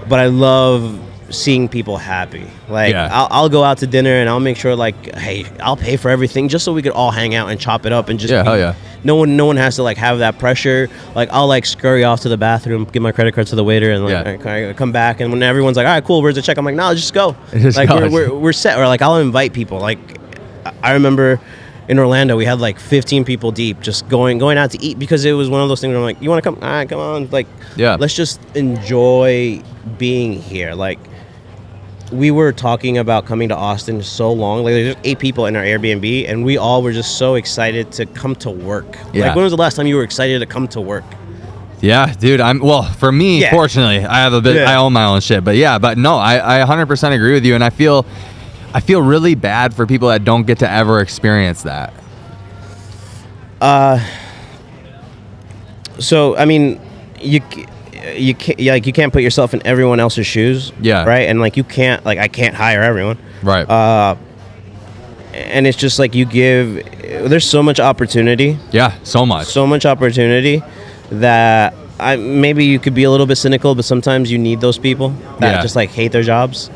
but I love seeing people happy. Like Yeah. I'll, I'll go out to dinner and I'll make sure like hey I'll pay for everything just so we could all hang out and chop it up and just Yeah, be- hell yeah. no one no one has to like have that pressure. Like I'll like scurry off to the bathroom, give my credit card to the waiter, and like Yeah. I- I come back. And when everyone's like, "All right, cool, where's the check?" I'm like, "No, just go." Just like go. We're, we're we're set. Or like I'll invite people. Like I remember in Orlando we had like 15 people deep just going going out to eat because it was one of those things where I'm like, "You want to come? All right, come on." Like Yeah. let's just enjoy being here. Like we were talking about coming to Austin so long. Like there's eight people in our Airbnb, and we all were just so excited to come to work. Yeah. Like when was the last time you were excited to come to work? Yeah, dude. I'm well. For me, Yeah. fortunately, I have a bit. Yeah. I own my own shit. But yeah, but no, I, I 100% agree with you, and I feel, I feel really bad for people that don't get to ever experience that. Uh, So I mean, you you can't like you can't put yourself in everyone else's shoes. Yeah. Right. And like you can't like I can't hire everyone. Right. Uh, and it's just like you give. There's so much opportunity. yeah. So much. so much opportunity that I maybe you could be a little bit cynical, but sometimes you need those people that Yeah. just like hate their jobs.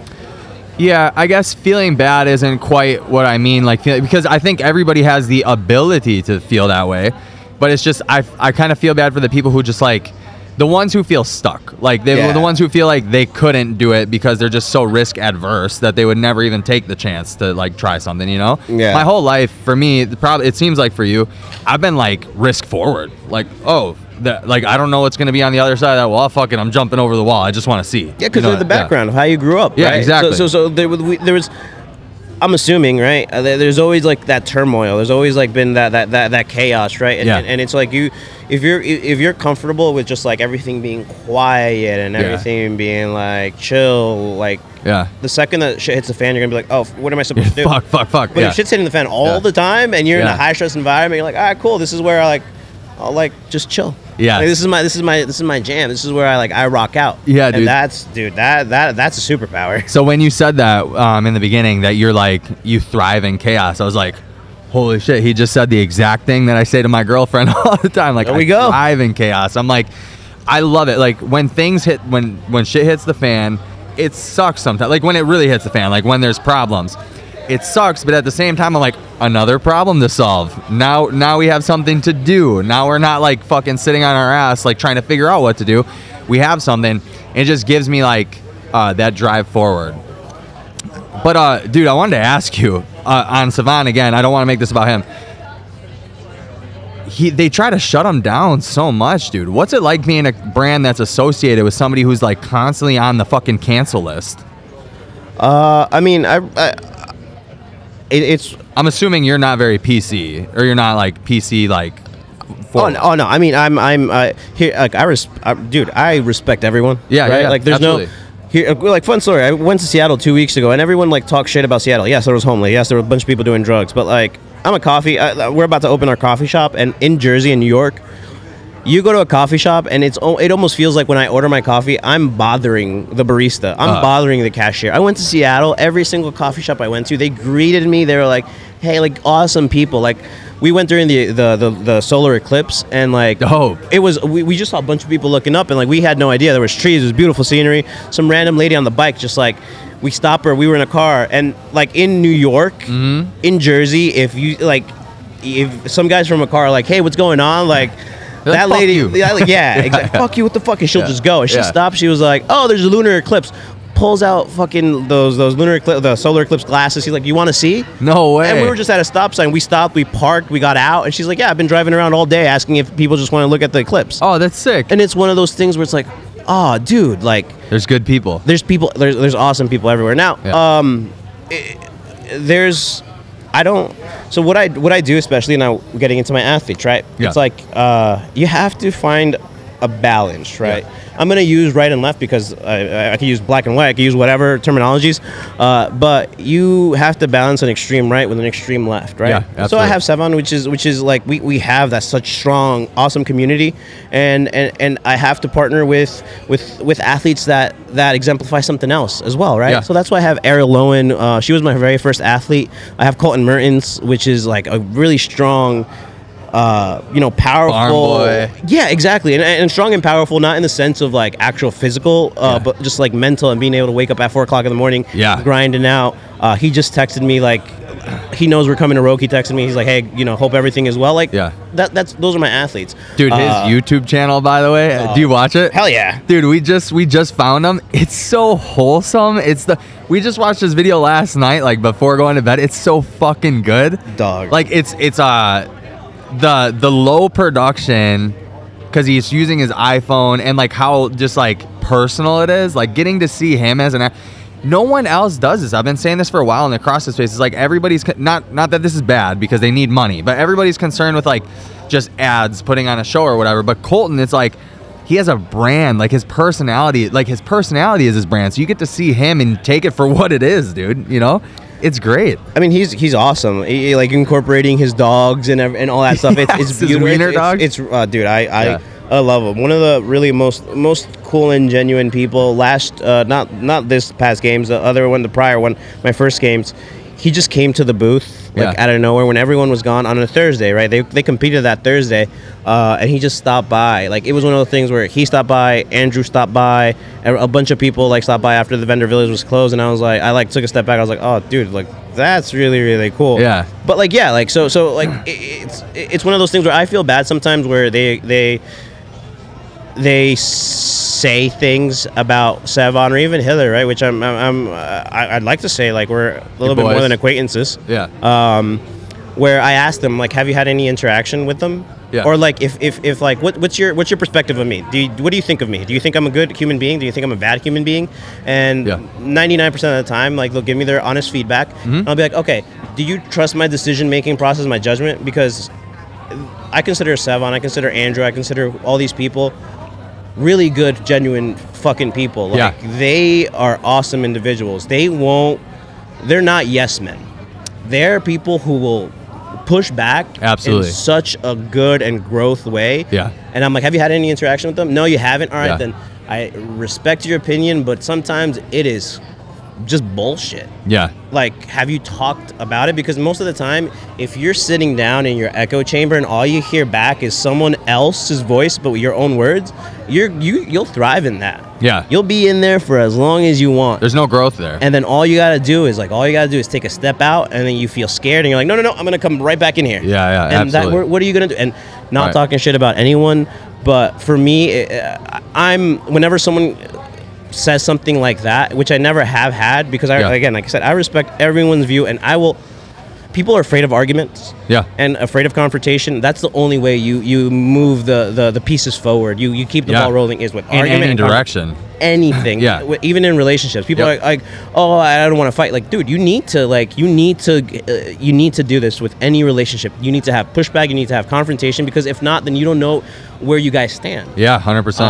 Yeah, I guess feeling bad isn't quite what I mean. Like, because I think everybody has the ability to feel that way, but it's just I I kind of feel bad for the people who just like the ones who feel stuck. Like they Yeah. the ones who feel like they couldn't do it because they're just so risk adverse that they would never even take the chance to like try something. You know? Yeah. My whole life, for me, probably it seems like for you, I've been like risk forward. Like, oh. That, like I don't know what's gonna be on the other side of that wall. Fuck it, I'm jumping over the wall. I just want to see. Yeah, because You know, of the background of how you grew up. Yeah, right? exactly. So, so, so there, was- we, there was. I'm assuming, right? Uh, there's always like that turmoil. There's always like been that that that, that chaos, right? And, Yeah. and, and it's like you, if you're if you're comfortable with just like everything being quiet and Yeah. everything being like chill, like Yeah. the second that shit hits the fan, you're gonna be like, oh, what am I supposed to do? fuck, fuck, fuck. But yeah. if shit's hitting the fan all Yeah. the time and you're in a high stress environment, you're like, all right, cool. This is where I like, I'll like just chill. Yeah. Like, this is my this is my this is my jam. This is where I like I rock out. Yeah, and dude. that's dude that that that's a superpower. So when you said that um, in the beginning that you're like you thrive in chaos, I was like, holy shit! He just said the exact thing that I say to my girlfriend all the time. Like There I we go. thrive in chaos. I'm like, I love it. Like when things hit when when shit hits the fan, it sucks sometimes. Like when it really hits the fan, like when there's problems. It sucks, but at the same time, I'm like another problem to solve. Now, now we have something to do. Now we're not like fucking sitting on our ass, like trying to figure out what to do. We have something. It just gives me like uh, that drive forward. But uh, dude, I wanted to ask you uh, on Sevan again. I don't want to make this about him. He, they try to shut him down so much, dude. What's it like being a brand that's associated with somebody who's like constantly on the fucking cancel list? Uh, I mean, I, I it, it's I'm assuming you're not very PC, or you're not like PC like Oh, no, oh no! I mean, I'm I'm uh, here. Like I res- I, dude, I respect everyone. Yeah, yeah, right? yeah, Like there's absolutely. no. Here, uh, like fun story. I went to Seattle two weeks ago, and everyone like talked shit about Seattle. Yes, there was homely. Yes, there were a bunch of people doing drugs. But like, I'm a coffee. Uh, we're about to open our coffee shop, and in Jersey and New York, you go to a coffee shop, and it's it almost feels like when I order my coffee, I'm bothering the barista. I'm Uh. bothering the cashier. I went to Seattle. Every single coffee shop I went to, they greeted me. They were like, "Hey, like awesome people." Like we went during the the the, the solar eclipse, and like Dope. it was we, we just saw a bunch of people looking up and like we had no idea there was trees it was beautiful scenery some random lady on the bike just like we stopped her we were in a car and like in new york Mm-hmm. in jersey if you like if some guys from a car are like hey what's going on like like, that "Fuck lady, you." yeah, like, yeah, Yeah, exactly. Fuck you! What the fuck? And she'll Yeah. just go. And she Yeah. stopped. She was like, "Oh, there's a lunar eclipse." Pulls out fucking those those lunar eclipse, the solar eclipse glasses. He's like, "You want to see?" No way. And we were just at a stop sign. We stopped. We parked. We got out. And she's like, "Yeah, I've been driving around all day, asking if people just want to look at the eclipse." oh, that's sick. And it's one of those things where it's like, oh, dude, like There's good people. there's people, there's there's awesome people everywhere. Now, Yeah. um, i there's, I don't. So what I what I do, especially now getting into my athletes, right? Yeah. It's like uh, you have to find a balance, right? I'm gonna use right and left because I, I can use black and white. I can use whatever terminologies, uh, but you have to balance an extreme right with an extreme left, right? Yeah, so I have Sevan, which is which is like we, we have that such strong, awesome community, and, and and I have to partner with with with athletes that that exemplify something else as well, right? Yeah. So that's why I have Arielle Loewen. Uh, she was my very first athlete. I have Colton Mertens, which is like a really strong. Uh, you know, powerful. boy. Yeah, exactly, and, and strong and powerful, not in the sense of like actual physical, uh, Yeah. but just like mental and being able to wake up at four o'clock in the morning, Yeah. grinding out. Uh, he just texted me like, he knows we're coming to Rogue. He texted me. He's like, hey, you know, hope everything is well. Like, Yeah. that that's those are my athletes, Dude, his Uh, YouTube channel, by the way, do you watch it? Hell yeah. Dude, we just we just found him. It's so wholesome. It's the we just watched this video last night, like before going to bed. It's so fucking good. Dog. Like it's it's uh the the low production because he's using his iPhone and like how just like personal it is. Like getting to see him as an no one else does this. I've been saying this for a while in the space. It's like everybody's not not that this is bad because they need money, but everybody's concerned with like just ads putting on a show or whatever. But Colton, it's like he has a brand, like his personality, like his personality is his brand. So you get to see him and take it for what it is, dude. You know, it's great. I mean, he's he's awesome. He- like incorporating his dogs and and all that stuff. It's, Yes, it's his beautiful. wiener it's, dog. It's, it's uh, dude, I I, Yeah. I love him. One of the really most most cool and genuine people. Last, uh, not not this past games, the other one, the prior one, my first games. He just came to the booth like Yeah. out of nowhere when everyone was gone on a Thursday, right? They, they competed that Thursday, uh, and he just stopped by. Like it was one of those things where he stopped by, Andrew stopped by, and a bunch of people like stopped by after the vendor village was closed, and I was like, I like took a step back. I was like, oh, dude, like that's really really cool. Yeah. But like yeah, like so so like i- it's it's one of those things where I feel bad sometimes where they they they say things about Sevan or even Hiller, right? Which I'm, I'm, I'm uh, I, I'd like to say like we're a little bit more than acquaintances. Yeah. Um, where I asked them like, have you had any interaction with them? Yeah. Or like, if, if, if like, what, what's your what's your perspective of me? Do you, what do you think of me? Do you think I'm a good human being? Do you think I'm a bad human being? And Yeah. 99% of the time, like they'll give me their honest feedback. Mm-hmm. I'll be like, okay, do you trust my decision making process, my judgment? Because I consider Sevan, I consider Andrew, I consider all these people really good, genuine fucking people. Like Yeah. they are awesome individuals. They won't they're not yes men. They're people who will push back Absolutely. in such a good and growth way. Yeah. And I'm like, have you had any interaction with them? No, you haven't. All right, Yeah. then I respect your opinion, but sometimes it is just bullshit Yeah. like have you talked about it because most of the time if you're sitting down in your echo chamber and all you hear back is someone else's voice but with your own words you're you you'll thrive in that Yeah. you'll be in there for as long as you want There's no growth there. and then all you gotta do is like all you gotta do is take a step out and then you feel scared and you're like no no no i'm gonna come right back in here Yeah, yeah, and that absolutely. what- what are you gonna do and not Right. talking shit about anyone but for me uh, i'm whenever someone says something like that which i never have had because i Yeah. again like i said i respect everyone's view and i will people are afraid of arguments. Yeah. And afraid of confrontation. That's the only way you you move the the, the pieces forward. You you keep the Yeah. ball rolling is with In argument any and direction. anything. Yeah. Even in relationships, people Yep. are like, "Oh, I don't want to fight." Like, dude, you need to like you need to uh, you need to do this with any relationship. You need to have pushback. You need to have confrontation because if not, then you don't know where you guys stand. Yeah, hundred percent.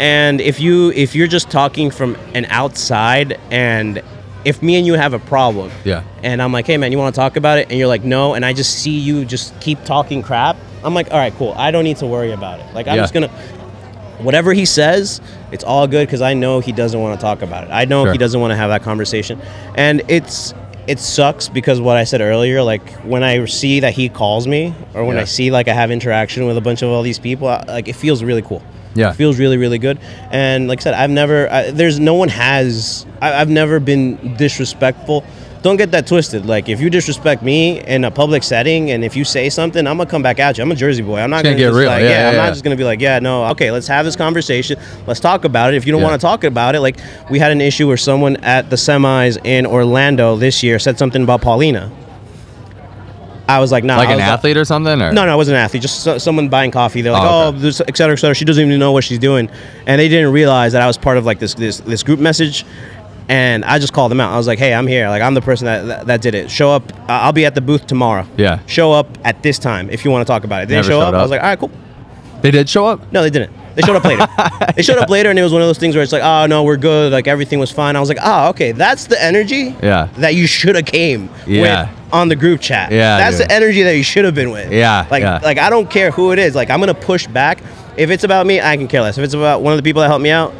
And if you if you're just talking from an outside, and if me and you have a problem, Yeah. and I'm like, hey man, you want to talk about it, and you're like, no, and I just see you just keep talking crap, I'm like, all right, cool, I don't need to worry about it. Like I'm Yeah. just gonna. Whatever he says, it's all good because I know he doesn't want to talk about it. I know Sure. he doesn't want to have that conversation, and it's it sucks because what I said earlier, like when I see that he calls me or when Yeah. I see like I have interaction with a bunch of all these people, I- like it feels really cool. Yeah. It feels really really good. And like I said, I've never I, there's no one has I, I've never been disrespectful. Don't get that twisted. Like if you disrespect me in a public setting, and if you say something, I'm gonna come back at you. I'm a Jersey boy. I'm not gonna gonna, get just real. like, Yeah, yeah, yeah, I'm not just gonna be like, yeah, no, okay, let's have this conversation. Let's talk about it. If you don't Yeah. want to talk about it, like we had an issue where someone at the semis in Orlando this year said something about Paulina. I was like, nah. like an like- athlete or something, or no, no, I wasn't an athlete. Just so, someone buying coffee. They're like, Oh, oh, okay. this, et cetera, et cetera. She doesn't even know what she's doing, and they didn't realize that I was part of like this this this group message. And I just called them out. I was like, "Hey, I'm here. Like, I'm the person that that, that did it. Show up. I'll be at the booth tomorrow. Yeah. Show up at this time if you want to talk about it. They didn't Never show showed up. I was like, all right, cool. They did show up. No, they didn't. They showed up later. they showed up later, and it was one of those things where it's like, oh no, we're good. Like everything was fine. I was like, oh, okay, that's the energy. Yeah. That you should have came Yeah. with on the group chat. Yeah, That's dude. the energy that you should have been with. Yeah, Like, yeah. like I don't care who it is. Like I'm gonna push back. If it's about me, I can care less. If it's about one of the people that helped me out,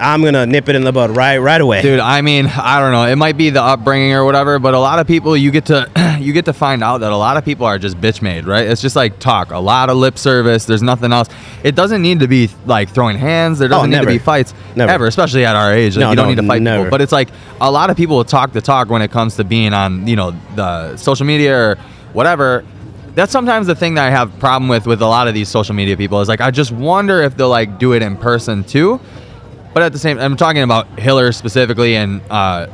I'm gonna nip it in the bud right right away. Dude, I mean, I don't know. It might be the upbringing or whatever, but a lot of people you get to you get to find out that a lot of people are just bitch made, right? It's just like talk, a lot of lip service. There's nothing else. It doesn't need to be like throwing hands. There doesn't need Oh, never. to be fights Never. ever, especially at our age. Like, No, you don't no, need to fight never. people. But it's like a lot of people will talk the talk when it comes to being on, you know, the social media or whatever. That's sometimes the thing that I have problem with with a lot of these social media people is like I just wonder if they'll like do it in person too. But at the same, I'm talking about Hiller specifically, and uh,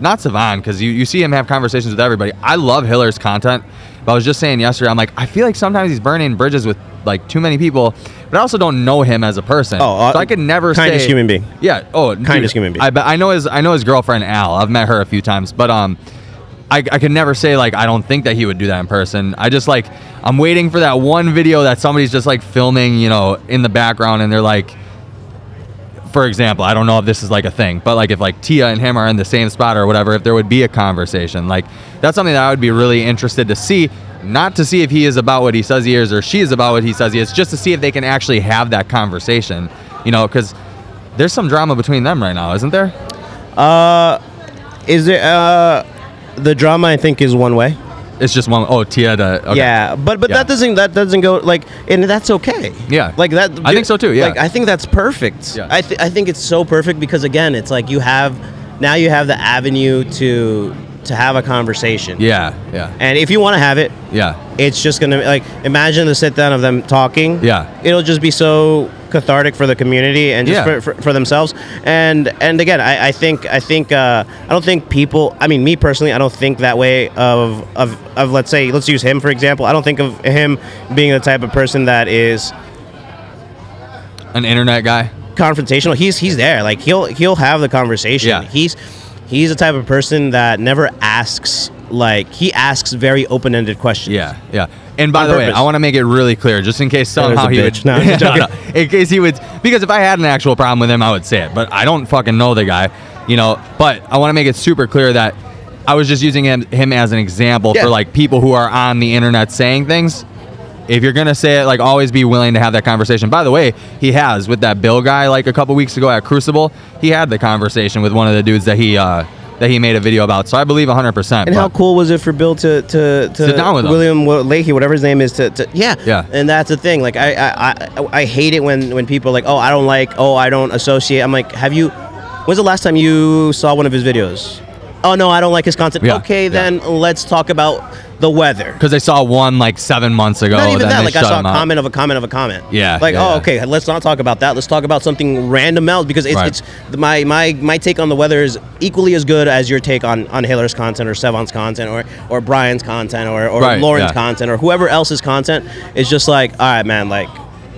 not Sevan, because you, you see him have conversations with everybody. I love Hiller's content, but I was just saying yesterday, I'm like, I feel like sometimes he's burning bridges with like too many people, but I also don't know him as a person. Oh, uh, so I could never kindest say human being. Yeah. Oh, Kindest human being. I bet I know his I know his girlfriend Al. I've met her a few times, but um. I, I could never say like I don't think that he would do that in person. I just like I'm waiting for that one video that somebody's just like filming, you know, in the background and they're like for example, I don't know if this is like a thing, but like if like Tia and him are in the same spot or whatever, if there would be a conversation, like that's something that I would be really interested to see. Not to see if he is about what he says he is or she is about what he says he is, just to see if they can actually have that conversation, you know, because there's some drama between them right now, isn't there? Uh, is it uh, the drama? I think is one way. It's just one oh Tia okay. Yeah, but but Yeah. that doesn't that doesn't go like, and that's okay. Yeah. like that. I think so too, yeah. like I think that's perfect. Yeah. I th- I think it's so perfect because again, it's like you have now you have the avenue to to have a conversation. Yeah, yeah, and if you want to have it, yeah, it's just gonna like imagine the sit down of them talking. Yeah. it'll just be so cathartic for the community and just Yeah. for, for, for themselves. And and again, I, I think I think uh, I don't think people. I mean, me personally, I don't think that way of of of let's say let's use him for example. I don't think of him being the type of person that is an internet guy. confrontational. He's he's there. Like he'll he'll have the conversation. Yeah. He's he's the type of person that never asks like he asks very open ended questions. Yeah, yeah. And by On the way. I want to make it really clear, just in case somehow he bitch. would, No, No, no. in case he would, because if I had an actual problem with him, I would say it. But I don't fucking know the guy, you know. But I want to make it super clear that I was just using him him as an example Yeah. for like people who are on the internet saying things. If you're gonna say it, like always be willing to have that conversation. By the way, he has with that Bill guy like a couple weeks ago at Crucible. He had the conversation with one of the dudes that he uh, that he made a video about. So I believe 100. percent And how cool was it for Bill to to, to Sit down with. William Wa- Leahy, whatever his name is, to, to yeah Yeah. And that's the thing. Like I, I I I hate it when when people are like, oh, I don't like, oh, I don't associate. I'm like, have you? When's the last time you saw one of his videos? Oh no, I don't like his content. Yeah, Okay, yeah. then let's talk about the weather. Because they saw one like seven months ago. Not even that. Like I saw a comment of a comment of a comment. Yeah, Like yeah, oh yeah. okay, let's not talk about that. Let's talk about something random else because it's, Right. it's my my my take on the weather is equally as good as your take on on Hiller's content or Sevan's content or or Brian's content or or Right, Lauren's yeah. content or whoever else's content. It's just like all right, man. Like,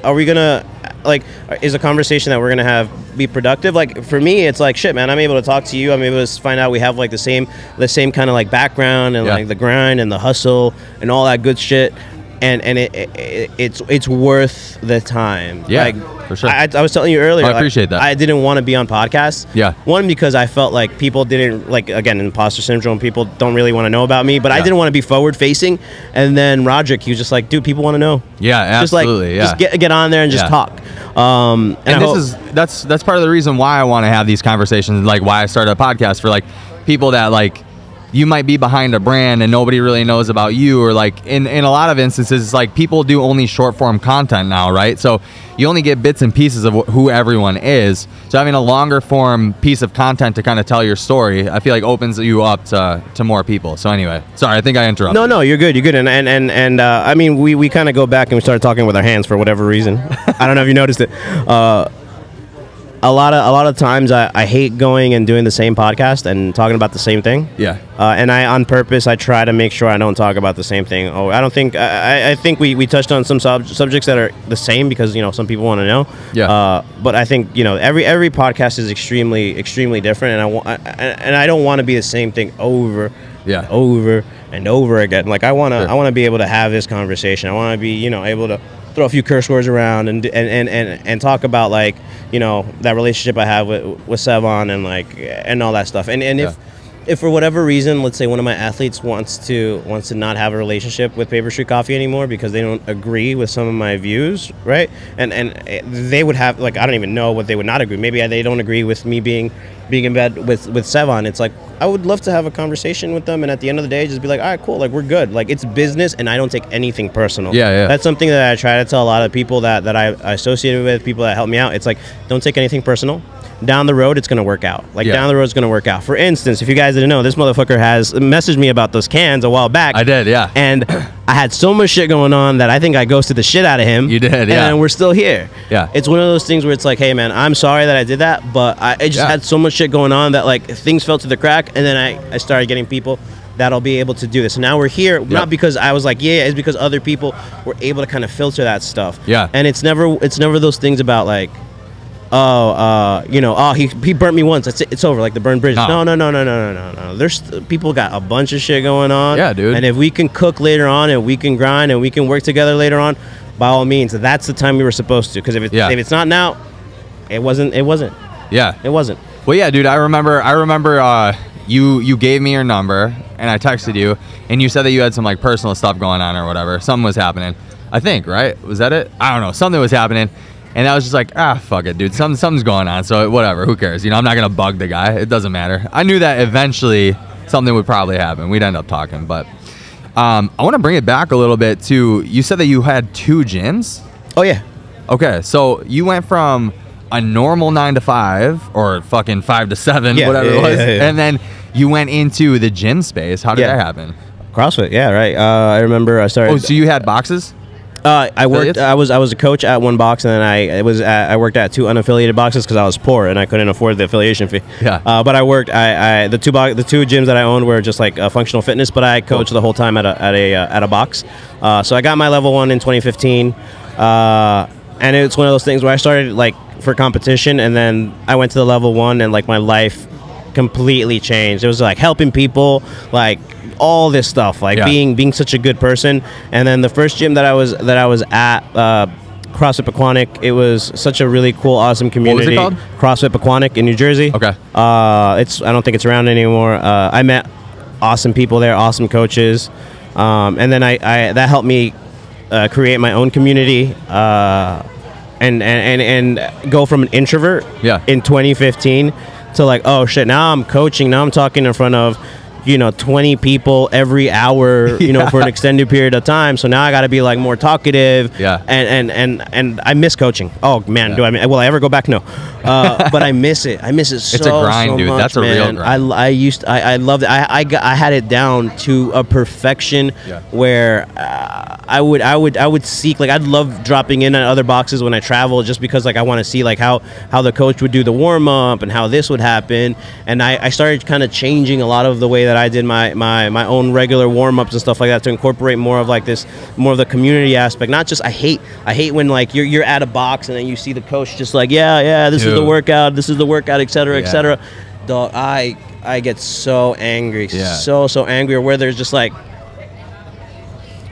are we gonna like is a conversation that we're gonna have be productive? Like for me, it's like shit, man. I'm able to talk to you. I'm able to find out we have like the same the same kind of like background and Yeah. like the grind and the hustle and all that good shit. And and it, it, it it's it's worth the time. Yeah, like, for sure. I, I was telling you earlier. I like, appreciate that. I didn't want to be on podcasts. Yeah. One because I felt like people didn't like again imposter syndrome. People don't really want to know about me, but I didn't want to be forward facing. And then Roderick, he was just like, dude, people want to know. Yeah, Just like absolutely. yeah. just get get on there and just Yeah. talk. Um, and, and this hope- is that's that's part of the reason why I want to have these conversations, like why I started a podcast for like people that like you might be behind a brand and nobody really knows about you or like in in a lot of instances it's like people do only short form content now right so you only get bits and pieces of wh- who everyone is so having a longer form piece of content to kind of tell your story i feel like opens you up to to more people so anyway sorry i think i interrupted No, no, you're good. You're good. And and and, and uh, I mean, we, we kind of go back and we started talking with our hands for whatever reason. I don't know if you noticed it. Uh, a lot of a lot of times, I, I hate going and doing the same podcast and talking about the same thing. yeah Uh, and I, on purpose, I try to make sure I don't talk about the same thing. Oh, I don't think I, I- think we, we touched on some sub- subjects that are the same because you know some people want to know. Yeah. Uh, but I think you know every every podcast is extremely extremely different, and I want and I don't want to be the same thing over, Yeah. over and over again. Like I want to Sure. I want to be able to have this conversation. I want to be you know able to throw a few curse words around and and, and, and and talk about like you know that relationship I have with with Sevan and like and all that stuff. And and if Yeah. if for whatever reason, let's say one of my athletes wants to wants to not have a relationship with Paper Street Coffee anymore because they don't agree with some of my views, right? And and eh, they would have like I don't even know what they would not agree. Maybe they don't agree with me being being in bed with with Sevan. It's like I would love to have a conversation with them, and at the end of the day, just be like, all right, cool, like we're good. Like it's business, and I don't take anything personal. Yeah, yeah. That's something that I try to tell a lot of people that that I, I associated with, people that help me out. It's like don't take anything personal. Down the road, it's gonna work out. Like Yeah. down the road, it's gonna work out. For instance, if you guys didn't know, this motherfucker has messaged me about those cans a while back. i did yeah And I had so much shit going on that I think I ghosted the shit out of him. You did, yeah. And we're still here. Yeah. It's one of those things where it's like, hey man, I'm sorry that I did that, but I, I just Yeah. had so much shit going on that like things fell to the crack, and then I, I started getting people that'll be able to do this. Now we're here, not because I was like, yeah, it's because other people were able to kind of filter that stuff. Yeah. And it's never it's never those things about like, oh, uh, you know, oh, he, he burnt me once. That's it. It's over. Like the burned bridge. No. No, no, no, no, no, no, no. There's people got a bunch of shit going on. Yeah, dude. And if we can cook later on, and we can grind, and we can work together later on, by all means, that's the time we were supposed to. Because if, it, Yeah. if it's not now, it wasn't. It wasn't. yeah It wasn't. Well, yeah, dude. I remember. I remember. Uh, you you gave me your number, and I texted you, and you said that you had some like personal stuff going on or whatever. Something was happening. I think right. Was that it? I don't know. Something was happening, and I was just like, ah, fuck it, dude. Some something's going on. So whatever. Who cares? You know, I'm not gonna bug the guy. It doesn't matter. I knew that eventually something would probably happen. We'd end up talking, but. Um, I want to bring it back a little bit to you said that you had two gyms. Oh yeah. Okay, so you went from a normal nine to five or fucking five to seven, Yeah, whatever yeah, it was, yeah, and then you went into the gym space. How did that happen? CrossFit. Yeah. Right. Uh, I remember I started. Oh, so you had boxes? Uh, I worked. I was. I was a coach at one box, and then I it was. At, I worked at two unaffiliated boxes because I was poor and I couldn't afford the affiliation fee. Yeah. Uh, but I worked. I, I the two bo- the two gyms that I owned were just like uh, functional fitness, but I coached the whole time at a at a uh, at a box. Uh, so I got my level one in 2015, uh, and it's one of those things where I started like for competition, and then I went to the level one, and like my life completely changed. It was like helping people, like all this stuff, like Yeah. being being such a good person. And then the first gym that I was that I was at, uh, CrossFit Pequannock, it was such a really cool, awesome community. What was it called? CrossFit Pequannock in New Jersey. Okay. Uh, it's I don't think it's around anymore. Uh, I met awesome people there, awesome coaches, um, and then I, I that helped me uh, create my own community. Uh, and, and, and, and go from an introvert Yeah. in 2015 to like oh shit now i'm coaching now i'm talking in front of you know 20 people every hour you know for an extended period of time so now i got to be like more talkative Yeah. and and and and i miss coaching oh man Yeah. do i mean will i ever go back no uh, but i miss it i miss it so It's a grind, so dude. much, That's a real grind. i i used i i loved it i i, got, I had it down to a perfection Yeah. where uh, i would i would i would seek like i'd love dropping in on other boxes when i travel just because like i want to see like how how the coach would do the warm up and how this would happen and i i started kind of changing a lot of the way that i did my my my own regular warm ups and stuff like that to incorporate more of like this more of the community aspect not just i hate i hate when like you're you're at a box and then you see the coach just like yeah yeah this is the workout this is the workout etc cetera et Yeah. cetera dog i i get so angry Yeah. so so angry Or where there's just like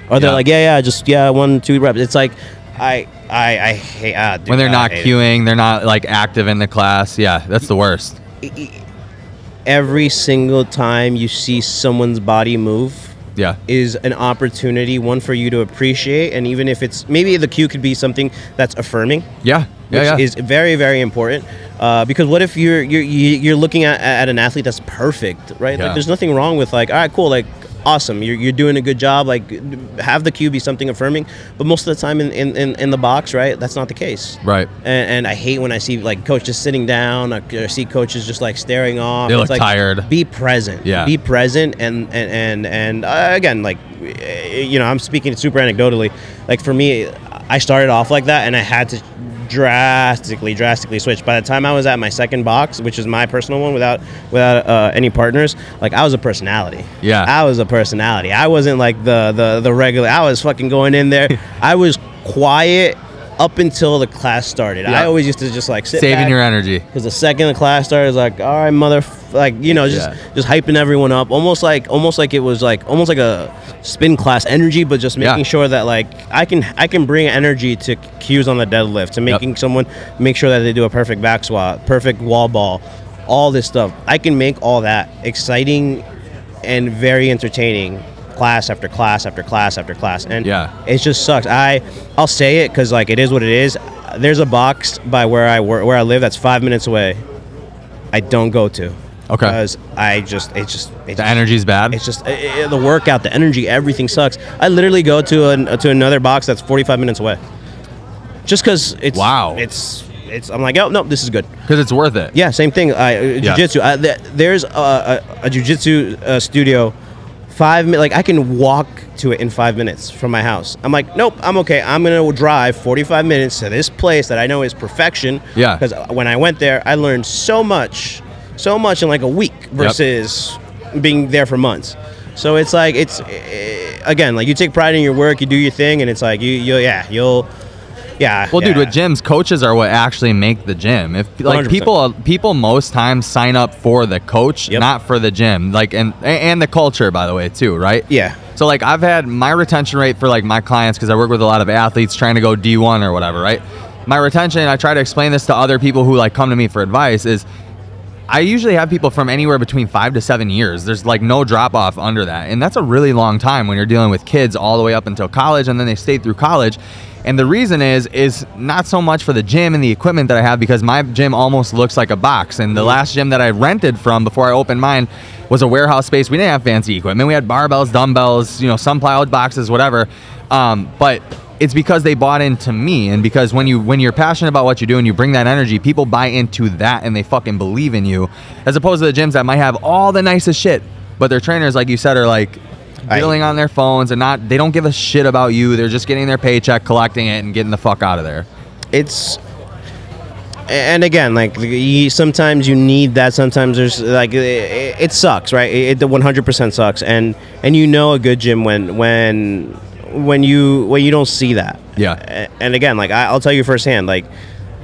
or they're Yeah. like, yeah, yeah, just yeah, one, two reps. It's like, I, I, I hate ah, dude, when they're I not hate it. cueing, they're not like active in the class. Yeah, that's the worst. Every single time you see someone's body move Yeah. is an opportunity, one for you to appreciate, and even if it's maybe the cue could be something that's affirming, Yeah. Yeah. which yeah. is very, very important. Uh, because what if you're you're you- you're looking at, at an athlete that's perfect, right? Yeah. Like, there's nothing wrong with like, all right, cool, like, awesome, you're, you're doing a good job. Like, have the cue be something affirming. But most of the time in, in, in, in the box, right, that's not the case. right. And, and I hate when I see like coach just sitting down, I, see coaches just like staring off. They It's look like, tired. Be present. Yeah. Be present, and and and and uh, again, like eh, you know, I'm speaking super anecdotally. Like for me, I started off like that, and I had to drastically, drastically switched. By the time I was at my second box, which is my personal one, without without uh, any partners, like I was a personality. Yeah. I was a personality. I wasn't like the the the regular. I was fucking going in there. I was quiet up until the class started. Yeah. I always used to just like sit Saving your energy. because the second the class started, it's like, all right, mother, like you know, just Yeah. just hyping everyone up, almost like almost like it was like almost like a spin class energy, but just Yeah. making sure that like I can I can bring energy to cues on the deadlift, to making someone make sure that they do a perfect back squat, perfect wall ball, all this stuff. I can make all that exciting and very entertaining class after class after class after class and Yeah. it just sucks i i'll say it because like it is what it is there's a box by where i work where i live that's five minutes away i don't go to Okay. because i just it's just it's The energy's bad. it's just eh, eh, the workout the energy everything sucks i literally go to an, to another box that's 45 minutes away just because it's Wow. it's it's i'm like oh no this is good Because it's worth it. yeah, same thing. I, uh, jiu-jitsu. I, there's a, a, a jiu-jitsu uh, studio. Five minutes. Like I can walk to it in five minutes from my house. I'm like, nope, I'm okay. I'm gonna drive 45 minutes to this place that I know is perfection. Yeah. Because when I went there, I learned so much, so much in like a week versus being there for months. So it's like it's eh, again like you take pride in your work, you do your thing, and it's like you you yeah you'll yeah. Well, dude, with gyms, coaches are what actually make the gym. If like 100%. people, people most times sign up for the coach, Yep. not for the gym. Like and and the culture, by the way, too, right? Yeah. So like I've had my retention rate for like my clients because I work with a lot of athletes trying to go D1 or whatever, right? My retention, I try to explain this to other people who like come to me for advice is I usually have people from anywhere between five to seven years. There's like no drop off under that. And that's a really long time when you're dealing with kids all the way up until college and then they stay through college. And the reason is is not so much for the gym and the equipment that I have because my gym almost looks like a box. And the last gym that I rented from before I opened mine was a warehouse space. We didn't have fancy equipment. We had barbells, dumbbells, you know, some plywood boxes, whatever. Um, but it's because they bought into me and because when you when you're passionate about what you do and you bring that energy people buy into that and they fucking believe in you as opposed to the gyms that might have all the nicest shit but their trainers like you said are like dealing on their phones. And not they don't give a shit about you. They're just getting their paycheck collecting it and getting the fuck out of there. It's and again like you, sometimes you need that. Sometimes there's like it, it sucks right? It, it 100% sucks. And and you know a good gym when when when you when you don't see that. Yeah. And again like I, i'll tell you firsthand like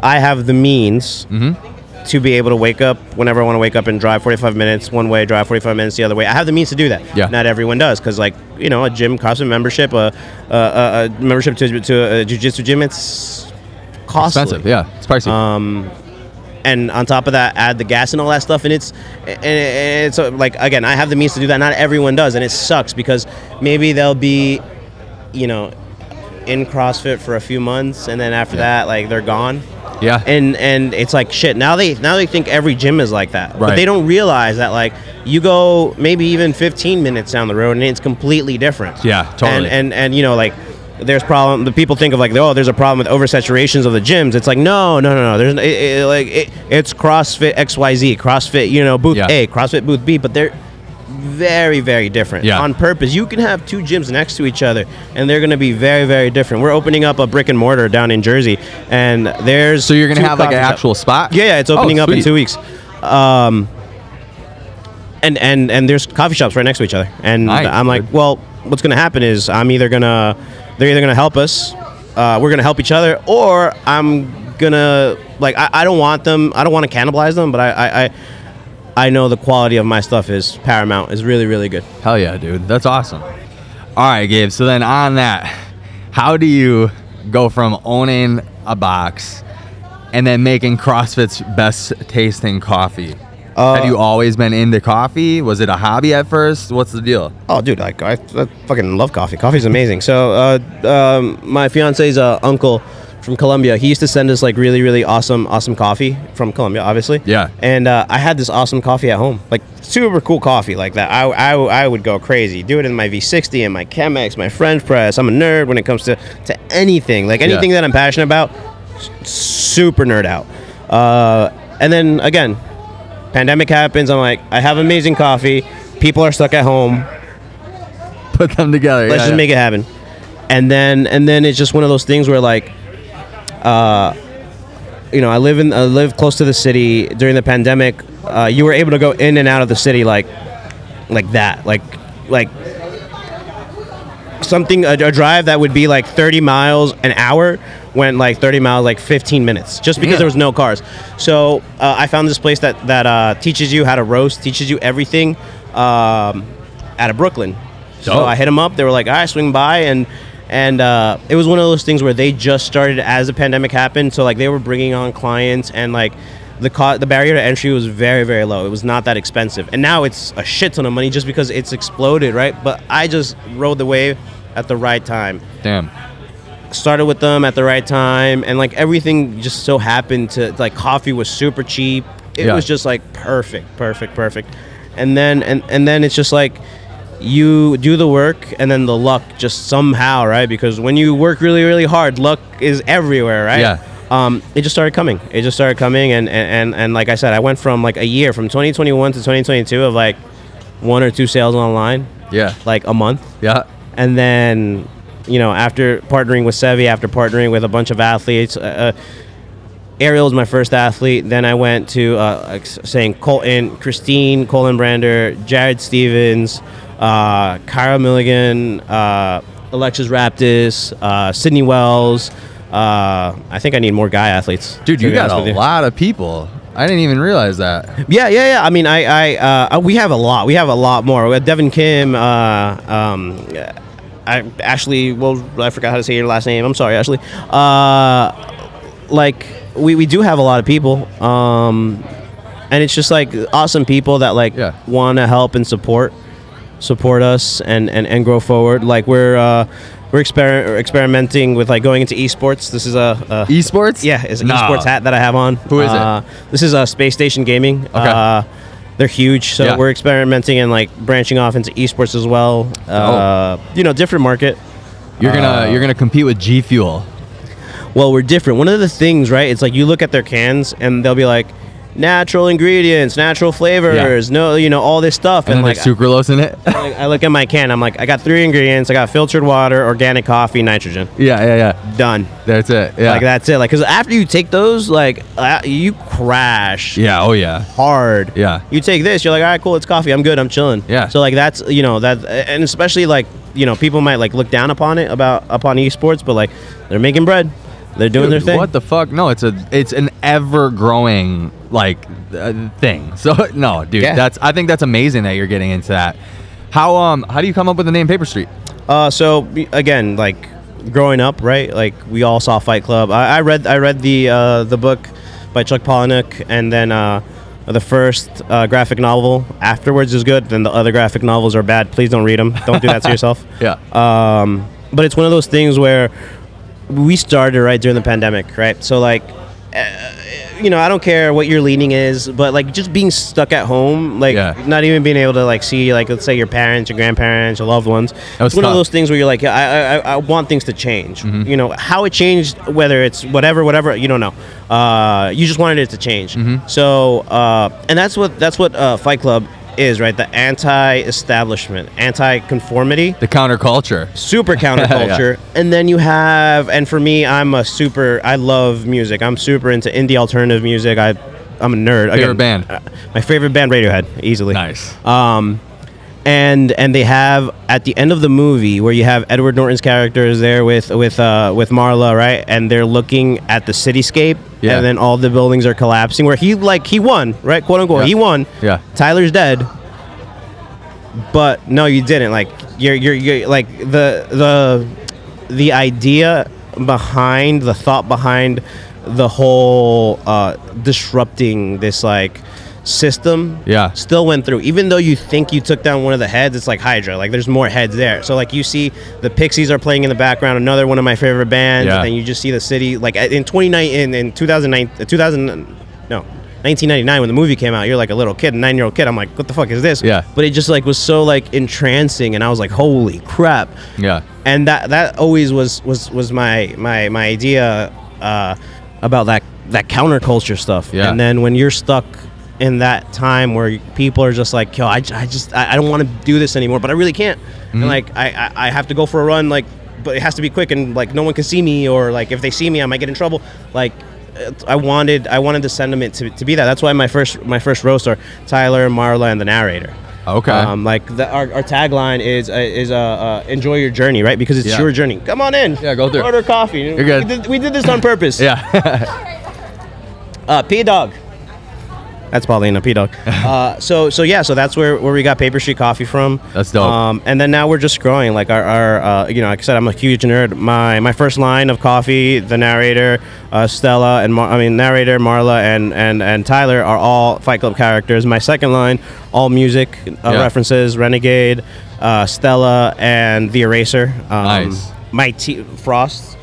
i have the means Mm-hmm. To be able to wake up whenever i want to wake up and drive 45 minutes one way drive 45 minutes the other way i have the means to do that Yeah. not everyone does because like you know a gym costs a membership a, a, a, membership to, to a jiu-jitsu gym it's costly expensive yeah it's pricey um, and on top of that, add the gas and all that stuff, and it's and it's like again, I have the means to do that. Not everyone does, and it sucks because maybe they'll be, you know, in CrossFit for a few months, and then after Yeah. that, like they're gone. Yeah. And and it's like shit. Now they now they think every gym is like that, but they don't realize that like you go maybe even 15 minutes down the road and it's completely different. Yeah, totally. And and and you know like. There's problem. The people think of like, oh, there's a problem with oversaturations of the gyms. It's like, no, no, no, no. There's it, it, like it, it's CrossFit X Y Z, CrossFit, you know, booth Yeah. A, CrossFit booth B, but they're very, very different Yeah. on purpose. You can have two gyms next to each other, and they're going to be very, very different. We're opening up a brick and mortar down in Jersey, and there's So you're gonna have like an actual spot? Yeah, yeah, it's opening Oh, up in two weeks. Um, and and and there's coffee shops right next to each other, and Nice, I'm like, dude. well, what's going to happen is I'm either gonna, they're either gonna help us, uh, we're gonna help each other, or I'm gonna like I, I don't want them, I don't want to cannibalize them, but I, I I I know the quality of my stuff is paramount, is really really good. Hell yeah, dude. That's awesome. All right, Gabe. So then on that, how do you go from owning a box and then making CrossFit's best tasting coffee? Uh, Have you always been into coffee? Was it a hobby at first? What's the deal? Oh, dude, like I, I fucking love coffee. Coffee's amazing. So, uh, um, my fiance's uh, uncle from Colombia, he used to send us like really, really awesome, awesome coffee from Colombia, obviously. Yeah. And uh, I had this awesome coffee at home, like super cool coffee like that. I, I, I would go crazy, do it in my V60 and my Chemex, my French press. I'm a nerd when it comes to to anything, like anything Yeah. that I'm passionate about. Super nerd out. Uh, and then again, pandemic happens. I'm like, I have amazing coffee. People are stuck at home Put them together. let's yeah, just yeah. make it happen and then and then it's just one of those things where like uh you know i live in i live close to the city. During the pandemic uh, you were able to go in and out of the city like like that like like something a, a drive that would be like 30 miles an hour went like 30 miles like 15 minutes just because Yeah. there was no cars. So uh, i found this place that that uh, teaches you how to roast teaches you everything um, out of brooklyn. So i hit them up. They were like all right swing by and and uh, it was one of those things where they just started as the pandemic happened so like they were bringing on clients and like the co- the barrier to entry was very very low. It was not that expensive, and now it's a shit ton of money just because it's exploded, right? But I just rode the wave at the right time. Damn. Started with them at the right time, and like everything just so happened to like coffee was super cheap. It Yeah. was just like perfect, perfect, perfect. And then and and then it's just like you do the work and then the luck just somehow right because when you work really really hard luck is everywhere right Yeah. um, it just started coming. It just started coming, and, and, and, and like I said, I went from like a year, from 2021 to 2022, of like one or two sales online, Yeah. like a month, Yeah. and then you know after partnering with Sevi, after partnering with a bunch of athletes. Uh, uh, Ariel was my first athlete. Then I went to uh, saying Colton, Christine, Colin Brander, Jared Stevens, uh, Kyra Milligan, uh, Alexis Raptis, uh, Sydney Wells. Uh, I think I need more guy athletes. Dude, you got a with lot of people. I didn't even realize that. Yeah, yeah, yeah. I mean, I, I, uh, we have a lot. We have a lot more. We have Devin Kim, uh, um, I, Ashley. Well, I forgot how to say your last name. I'm sorry, Ashley. Uh, like we, we do have a lot of people, um, and it's just like awesome people that like Yeah. want to help and support support us and, and, and grow forward. Like we're uh, we're exper- experimenting with like going into esports. This is a, a Esports? yeah, it's an Nah. esports hat that I have on. Who is it? uh, This is a Space Station Gaming. Okay. Uh, they're huge, so Yeah. we're experimenting and like branching off into esports as well. Uh, you know, different market. You're gonna Uh, you're gonna compete with G Fuel. Well, we're different. One of the things, right? It's like you look at their cans and they'll be like, natural ingredients, natural flavors, no, you know, all this stuff, And, and, then like. sucralose in it. I I look at my can. I'm like, I got three ingredients. I got filtered water, organic coffee, nitrogen. yeah, yeah, yeah. Done. That's it. Yeah. Like that's it. Like, cause after you take those, like, uh, you crash. Yeah. Oh yeah. hard. Yeah. You take this, you're like, all right, cool, it's coffee. I'm good. I'm chilling. Yeah. So like that's you know that, and especially like you know people might like look down upon it about upon esports, but like they're making bread, they're doing Dude, their thing. What the fuck? No, it's a it's an ever growing like uh, thing. So no, dude, Yeah. that's I think that's amazing that you're getting into that. How um how do you come up with the name Paper Street? Uh, so again, like growing up, right? Like we all saw Fight Club. I, I read I read the uh, the book by Chuck Palahniuk, and then uh, the first uh, graphic novel afterwards is good. Then the other graphic novels are bad. Please don't read them. Don't do that to yourself. Yeah. Um, but it's one of those things where we started right during the pandemic, right? So like you know, I don't care what your leaning is, but like just being stuck at home, like Yeah. not even being able to like see, like let's say your parents, your grandparents, your loved ones. That was it's one tough. of those things where you're like, I, I, I want things to change. Mm-hmm. You know, how it changed, whether it's whatever, whatever, you don't know. Uh, you just wanted it to change. Mm-hmm. So, uh, and that's what that's what uh, Fight Club is, right? The anti-establishment, anti-conformity The counterculture. super counterculture and then you have and for me i'm a super i love music i'm super into indie alternative music i i'm a nerd Favorite band? uh, my favorite band radiohead easily Nice. um and and they have at the end of the movie where you have Edward Norton's character is there with with uh, with Marla right and they're looking at the cityscape Yeah. and then all the buildings are collapsing where he like he won right quote unquote Yeah. he won Yeah. Tyler's dead but no you didn't like you're you're, you're like the the the idea behind the thought behind the whole uh, disrupting this like system Yeah. still went through even though you think you took down one of the heads it's like hydra like there's more heads there so like you see the pixies are playing in the background another one of my favorite bands Yeah. and then you just see the city like in 29 in, in 2009 uh, 2000 no 1999 when the movie came out you're like a little kid a nine year old kid i'm like what the fuck is this Yeah. but it just like was so like entrancing and i was like holy crap Yeah. and that that always was was was my my my idea uh, about that that counterculture stuff. Yeah. And then when you're stuck in that time where people are just like, yo, I just I, I don't want to do this anymore, but I really can't. Mm-hmm. And like I, I I have to go for a run, like, but it has to be quick and like no one can see me or like if they see me, I might get in trouble. Like. I wanted, I wanted the sentiment to, to be that. That's why my first, my first roast are Tyler, Marla, and the narrator. Okay. Um, like the, our, our tagline is uh, is uh, uh, enjoy your journey, right? Because it's Yeah. your journey. Come on in. Yeah, go through. Order coffee. You're good. We did, we did this on purpose. yeah. Uh, P Dog. That's Paulina P Dog. uh, so so yeah, so that's where, where we got Paper Street Coffee from. That's dope. Um, and then now we're just growing. Like our, our uh, you know, like I said, I'm a huge nerd. My my first line of coffee, the narrator, uh, Stella, and Mar- I mean narrator Marla and, and and Tyler are all Fight Club characters. My second line, all music uh, Yeah. references, Renegade, uh, Stella, and the Eraser. Um, Nice. My t- Frost.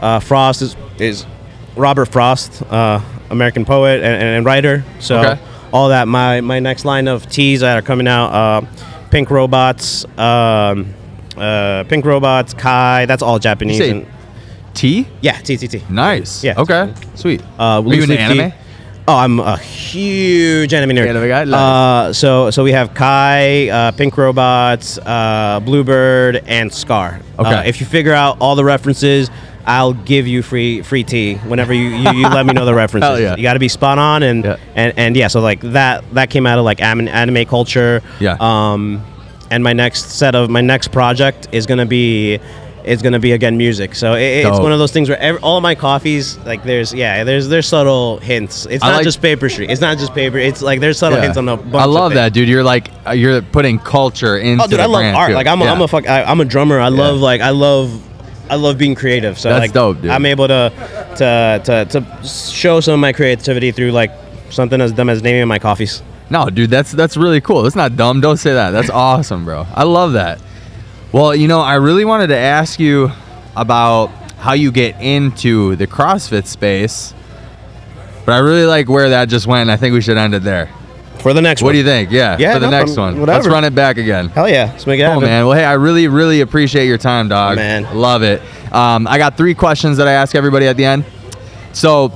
Uh, Frost is is Robert Frost, uh, American poet and, and, writer. So Okay. all that. My my next line of teas that are coming out: uh, Pink Robots, um, uh, Pink Robots, Kai. That's all Japanese. and, T? yeah, TTT. Nice. Yeah. Okay. Sweet. Uh, Are you into leaf tea. anime? Oh, I'm a huge anime nerd. Anime guy? Uh, so so we have Kai, uh, Pink Robots, uh, Bluebird, and Scar. Okay. Uh, if you figure out all the references, I'll give you free free tea whenever you, you, you let me know the references. Hell yeah. You got to be spot on and, Yeah. and and yeah. So like that that came out of like anime, anime culture. Yeah. Um, and my next set of my next project is gonna be. Is gonna be again music, so it, it's one of those things where every, all of my coffees, like there's yeah, there's there's subtle hints. It's I not like- just paper street. It's not just paper. It's like there's subtle Yeah. hints on a bunch I love that, dude. You're like uh, you're putting culture into. Oh, dude, the I love art. too. Like I'm, a, Yeah. I'm a fuck. I, I'm a drummer. I love like I love, I love being creative. So That's like, dope, dude. I'm able to, to, to, to show some of my creativity through like something as dumb as naming my coffees. No, dude, that's that's really cool. That's not dumb. Don't say that. That's awesome, bro. I love that. Well, you know, I really wanted to ask you about how you get into the CrossFit space, but I really like where that just went. I think we should end it there. For the next What one. What do you think? Yeah, Yeah, for the no, next one. whatever. Let's run it back again. Hell yeah, let's make it Cool, happen. man. Well, hey, I really, really appreciate your time, dog. Man. Love it. Um, I got three questions that I ask everybody at the end. So,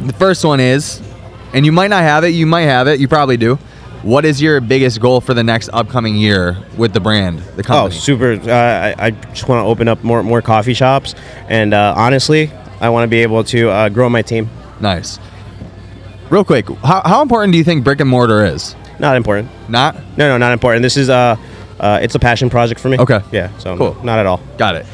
the first one is, and you might not have it, you might have it, you probably do. What is your biggest goal for the next upcoming year with the brand, the company? Oh, super! Uh, I, I just want to open up more more coffee shops, and uh, honestly, I want to be able to uh, grow my team. nice. Real quick, how, how important do you think brick and mortar is? Not important. Not? No, no, not important. This is uh, uh, it's a passion project for me. Okay. Yeah. So Cool. not at all. Got it.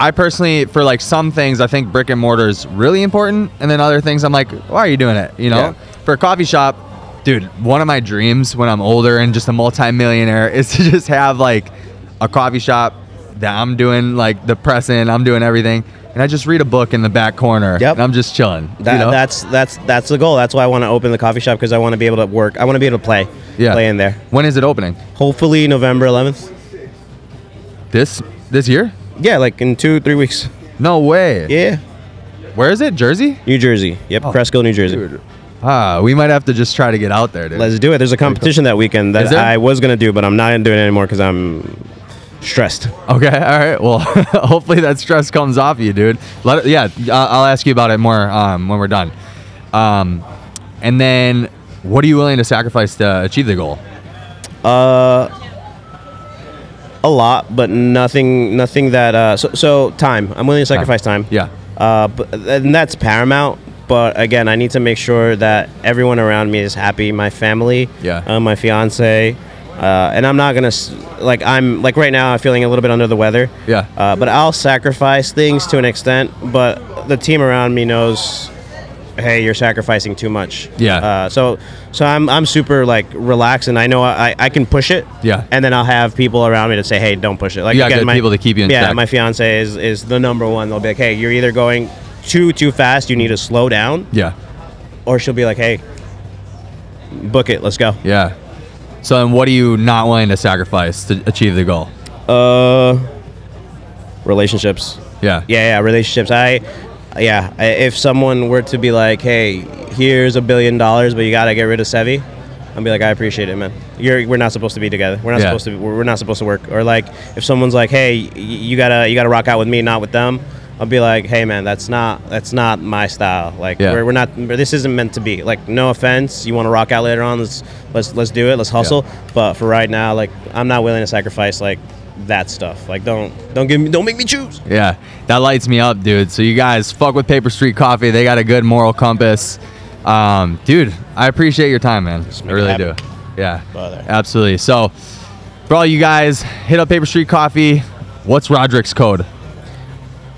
I personally, for like some things, I think brick and mortar is really important, and then other things, I'm like, why are you doing it? You know, Yeah. for a coffee shop, dude. One of my dreams when I'm older and just a multimillionaire is to just have like a coffee shop that I'm doing like the pressing, I'm doing everything, and I just read a book in the back corner, Yep. and I'm just chilling. That, you know? That's that's that's the goal. That's why I want to open the coffee shop because I want to be able to work. I want to be able to play. yeah. Play in there. When is it opening? Hopefully November 11th. This this year? Yeah, like in two three weeks. No way. Yeah. Where is it? Jersey? New Jersey. Yep, Cresskill, New Jersey. Dude. Ah, we might have to just try to get out there, dude. Let's do it. There's a competition that weekend that? I was gonna do, but I'm not gonna do it anymore because I'm stressed. Okay, all right. Well, hopefully that stress comes off you, dude. Let it, yeah, I- I'll ask you about it more um, when we're done. Um, and then, what are you willing to sacrifice to achieve the goal? Uh, a lot, but nothing, nothing that. Uh, so, so time. I'm willing to sacrifice time. Yeah. Uh, but and that's paramount. But again, I need to make sure that everyone around me is happy. My family. Yeah. Uh, my fiance. Uh, and I'm not gonna like I'm like right now. I'm feeling a little bit under the weather. Yeah. Uh, but I'll sacrifice things to an extent. But the team around me knows, hey, you're sacrificing too much. Yeah. Uh, so so I'm I'm super like relaxed, and I know I, I can push it. Yeah. And then I'll have people around me to say, hey, don't push it. Like You got good people to keep you in yeah, check. my fiance is is the number one. They'll be like, hey, you're either going too too fast, you need to slow down, Yeah. or she'll be like, hey, book it, let's go. Yeah. So then, what are you not willing to sacrifice to achieve the goal? Uh, relationships. Yeah. Yeah, yeah, relationships. I, yeah, if someone were to be like, "Hey, here's a billion dollars, but you gotta get rid of Sevi," I'd be like, "I appreciate it, man. You're we're not supposed to be together. We're not Yeah. supposed to. We're, we're not supposed to work." Or like, if someone's like, "Hey, you gotta you gotta rock out with me, not with them," I'll be like, "Hey, man, that's not that's not my style. Like, Yeah. we're, we're not. This isn't meant to be. Like, no offense. You want to rock out later on? Let's let's let's do it. Let's hustle. But for right now, like, I'm not willing to sacrifice like." that stuff like don't don't give me don't make me choose Yeah, that lights me up, dude. So you guys fuck with Paper Street Coffee. They got a good moral compass. Um, dude, I appreciate your time, man. I really do. Yeah, Brother. absolutely. So for all you guys, hit up Paper Street Coffee. What's Roderick's code?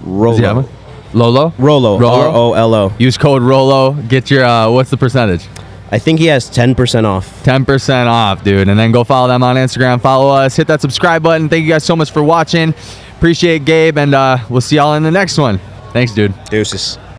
Does he have Rolo. Lolo. Rolo. Rolo? R O L O. Use code Rolo. Get your uh, what's the percentage? I think he has 10% off. 10% off, dude. And then go follow them on Instagram. Follow us. Hit that subscribe button. Thank you guys so much for watching. Appreciate Gabe, and uh, we'll see y'all in the next one. Thanks, dude. Deuces.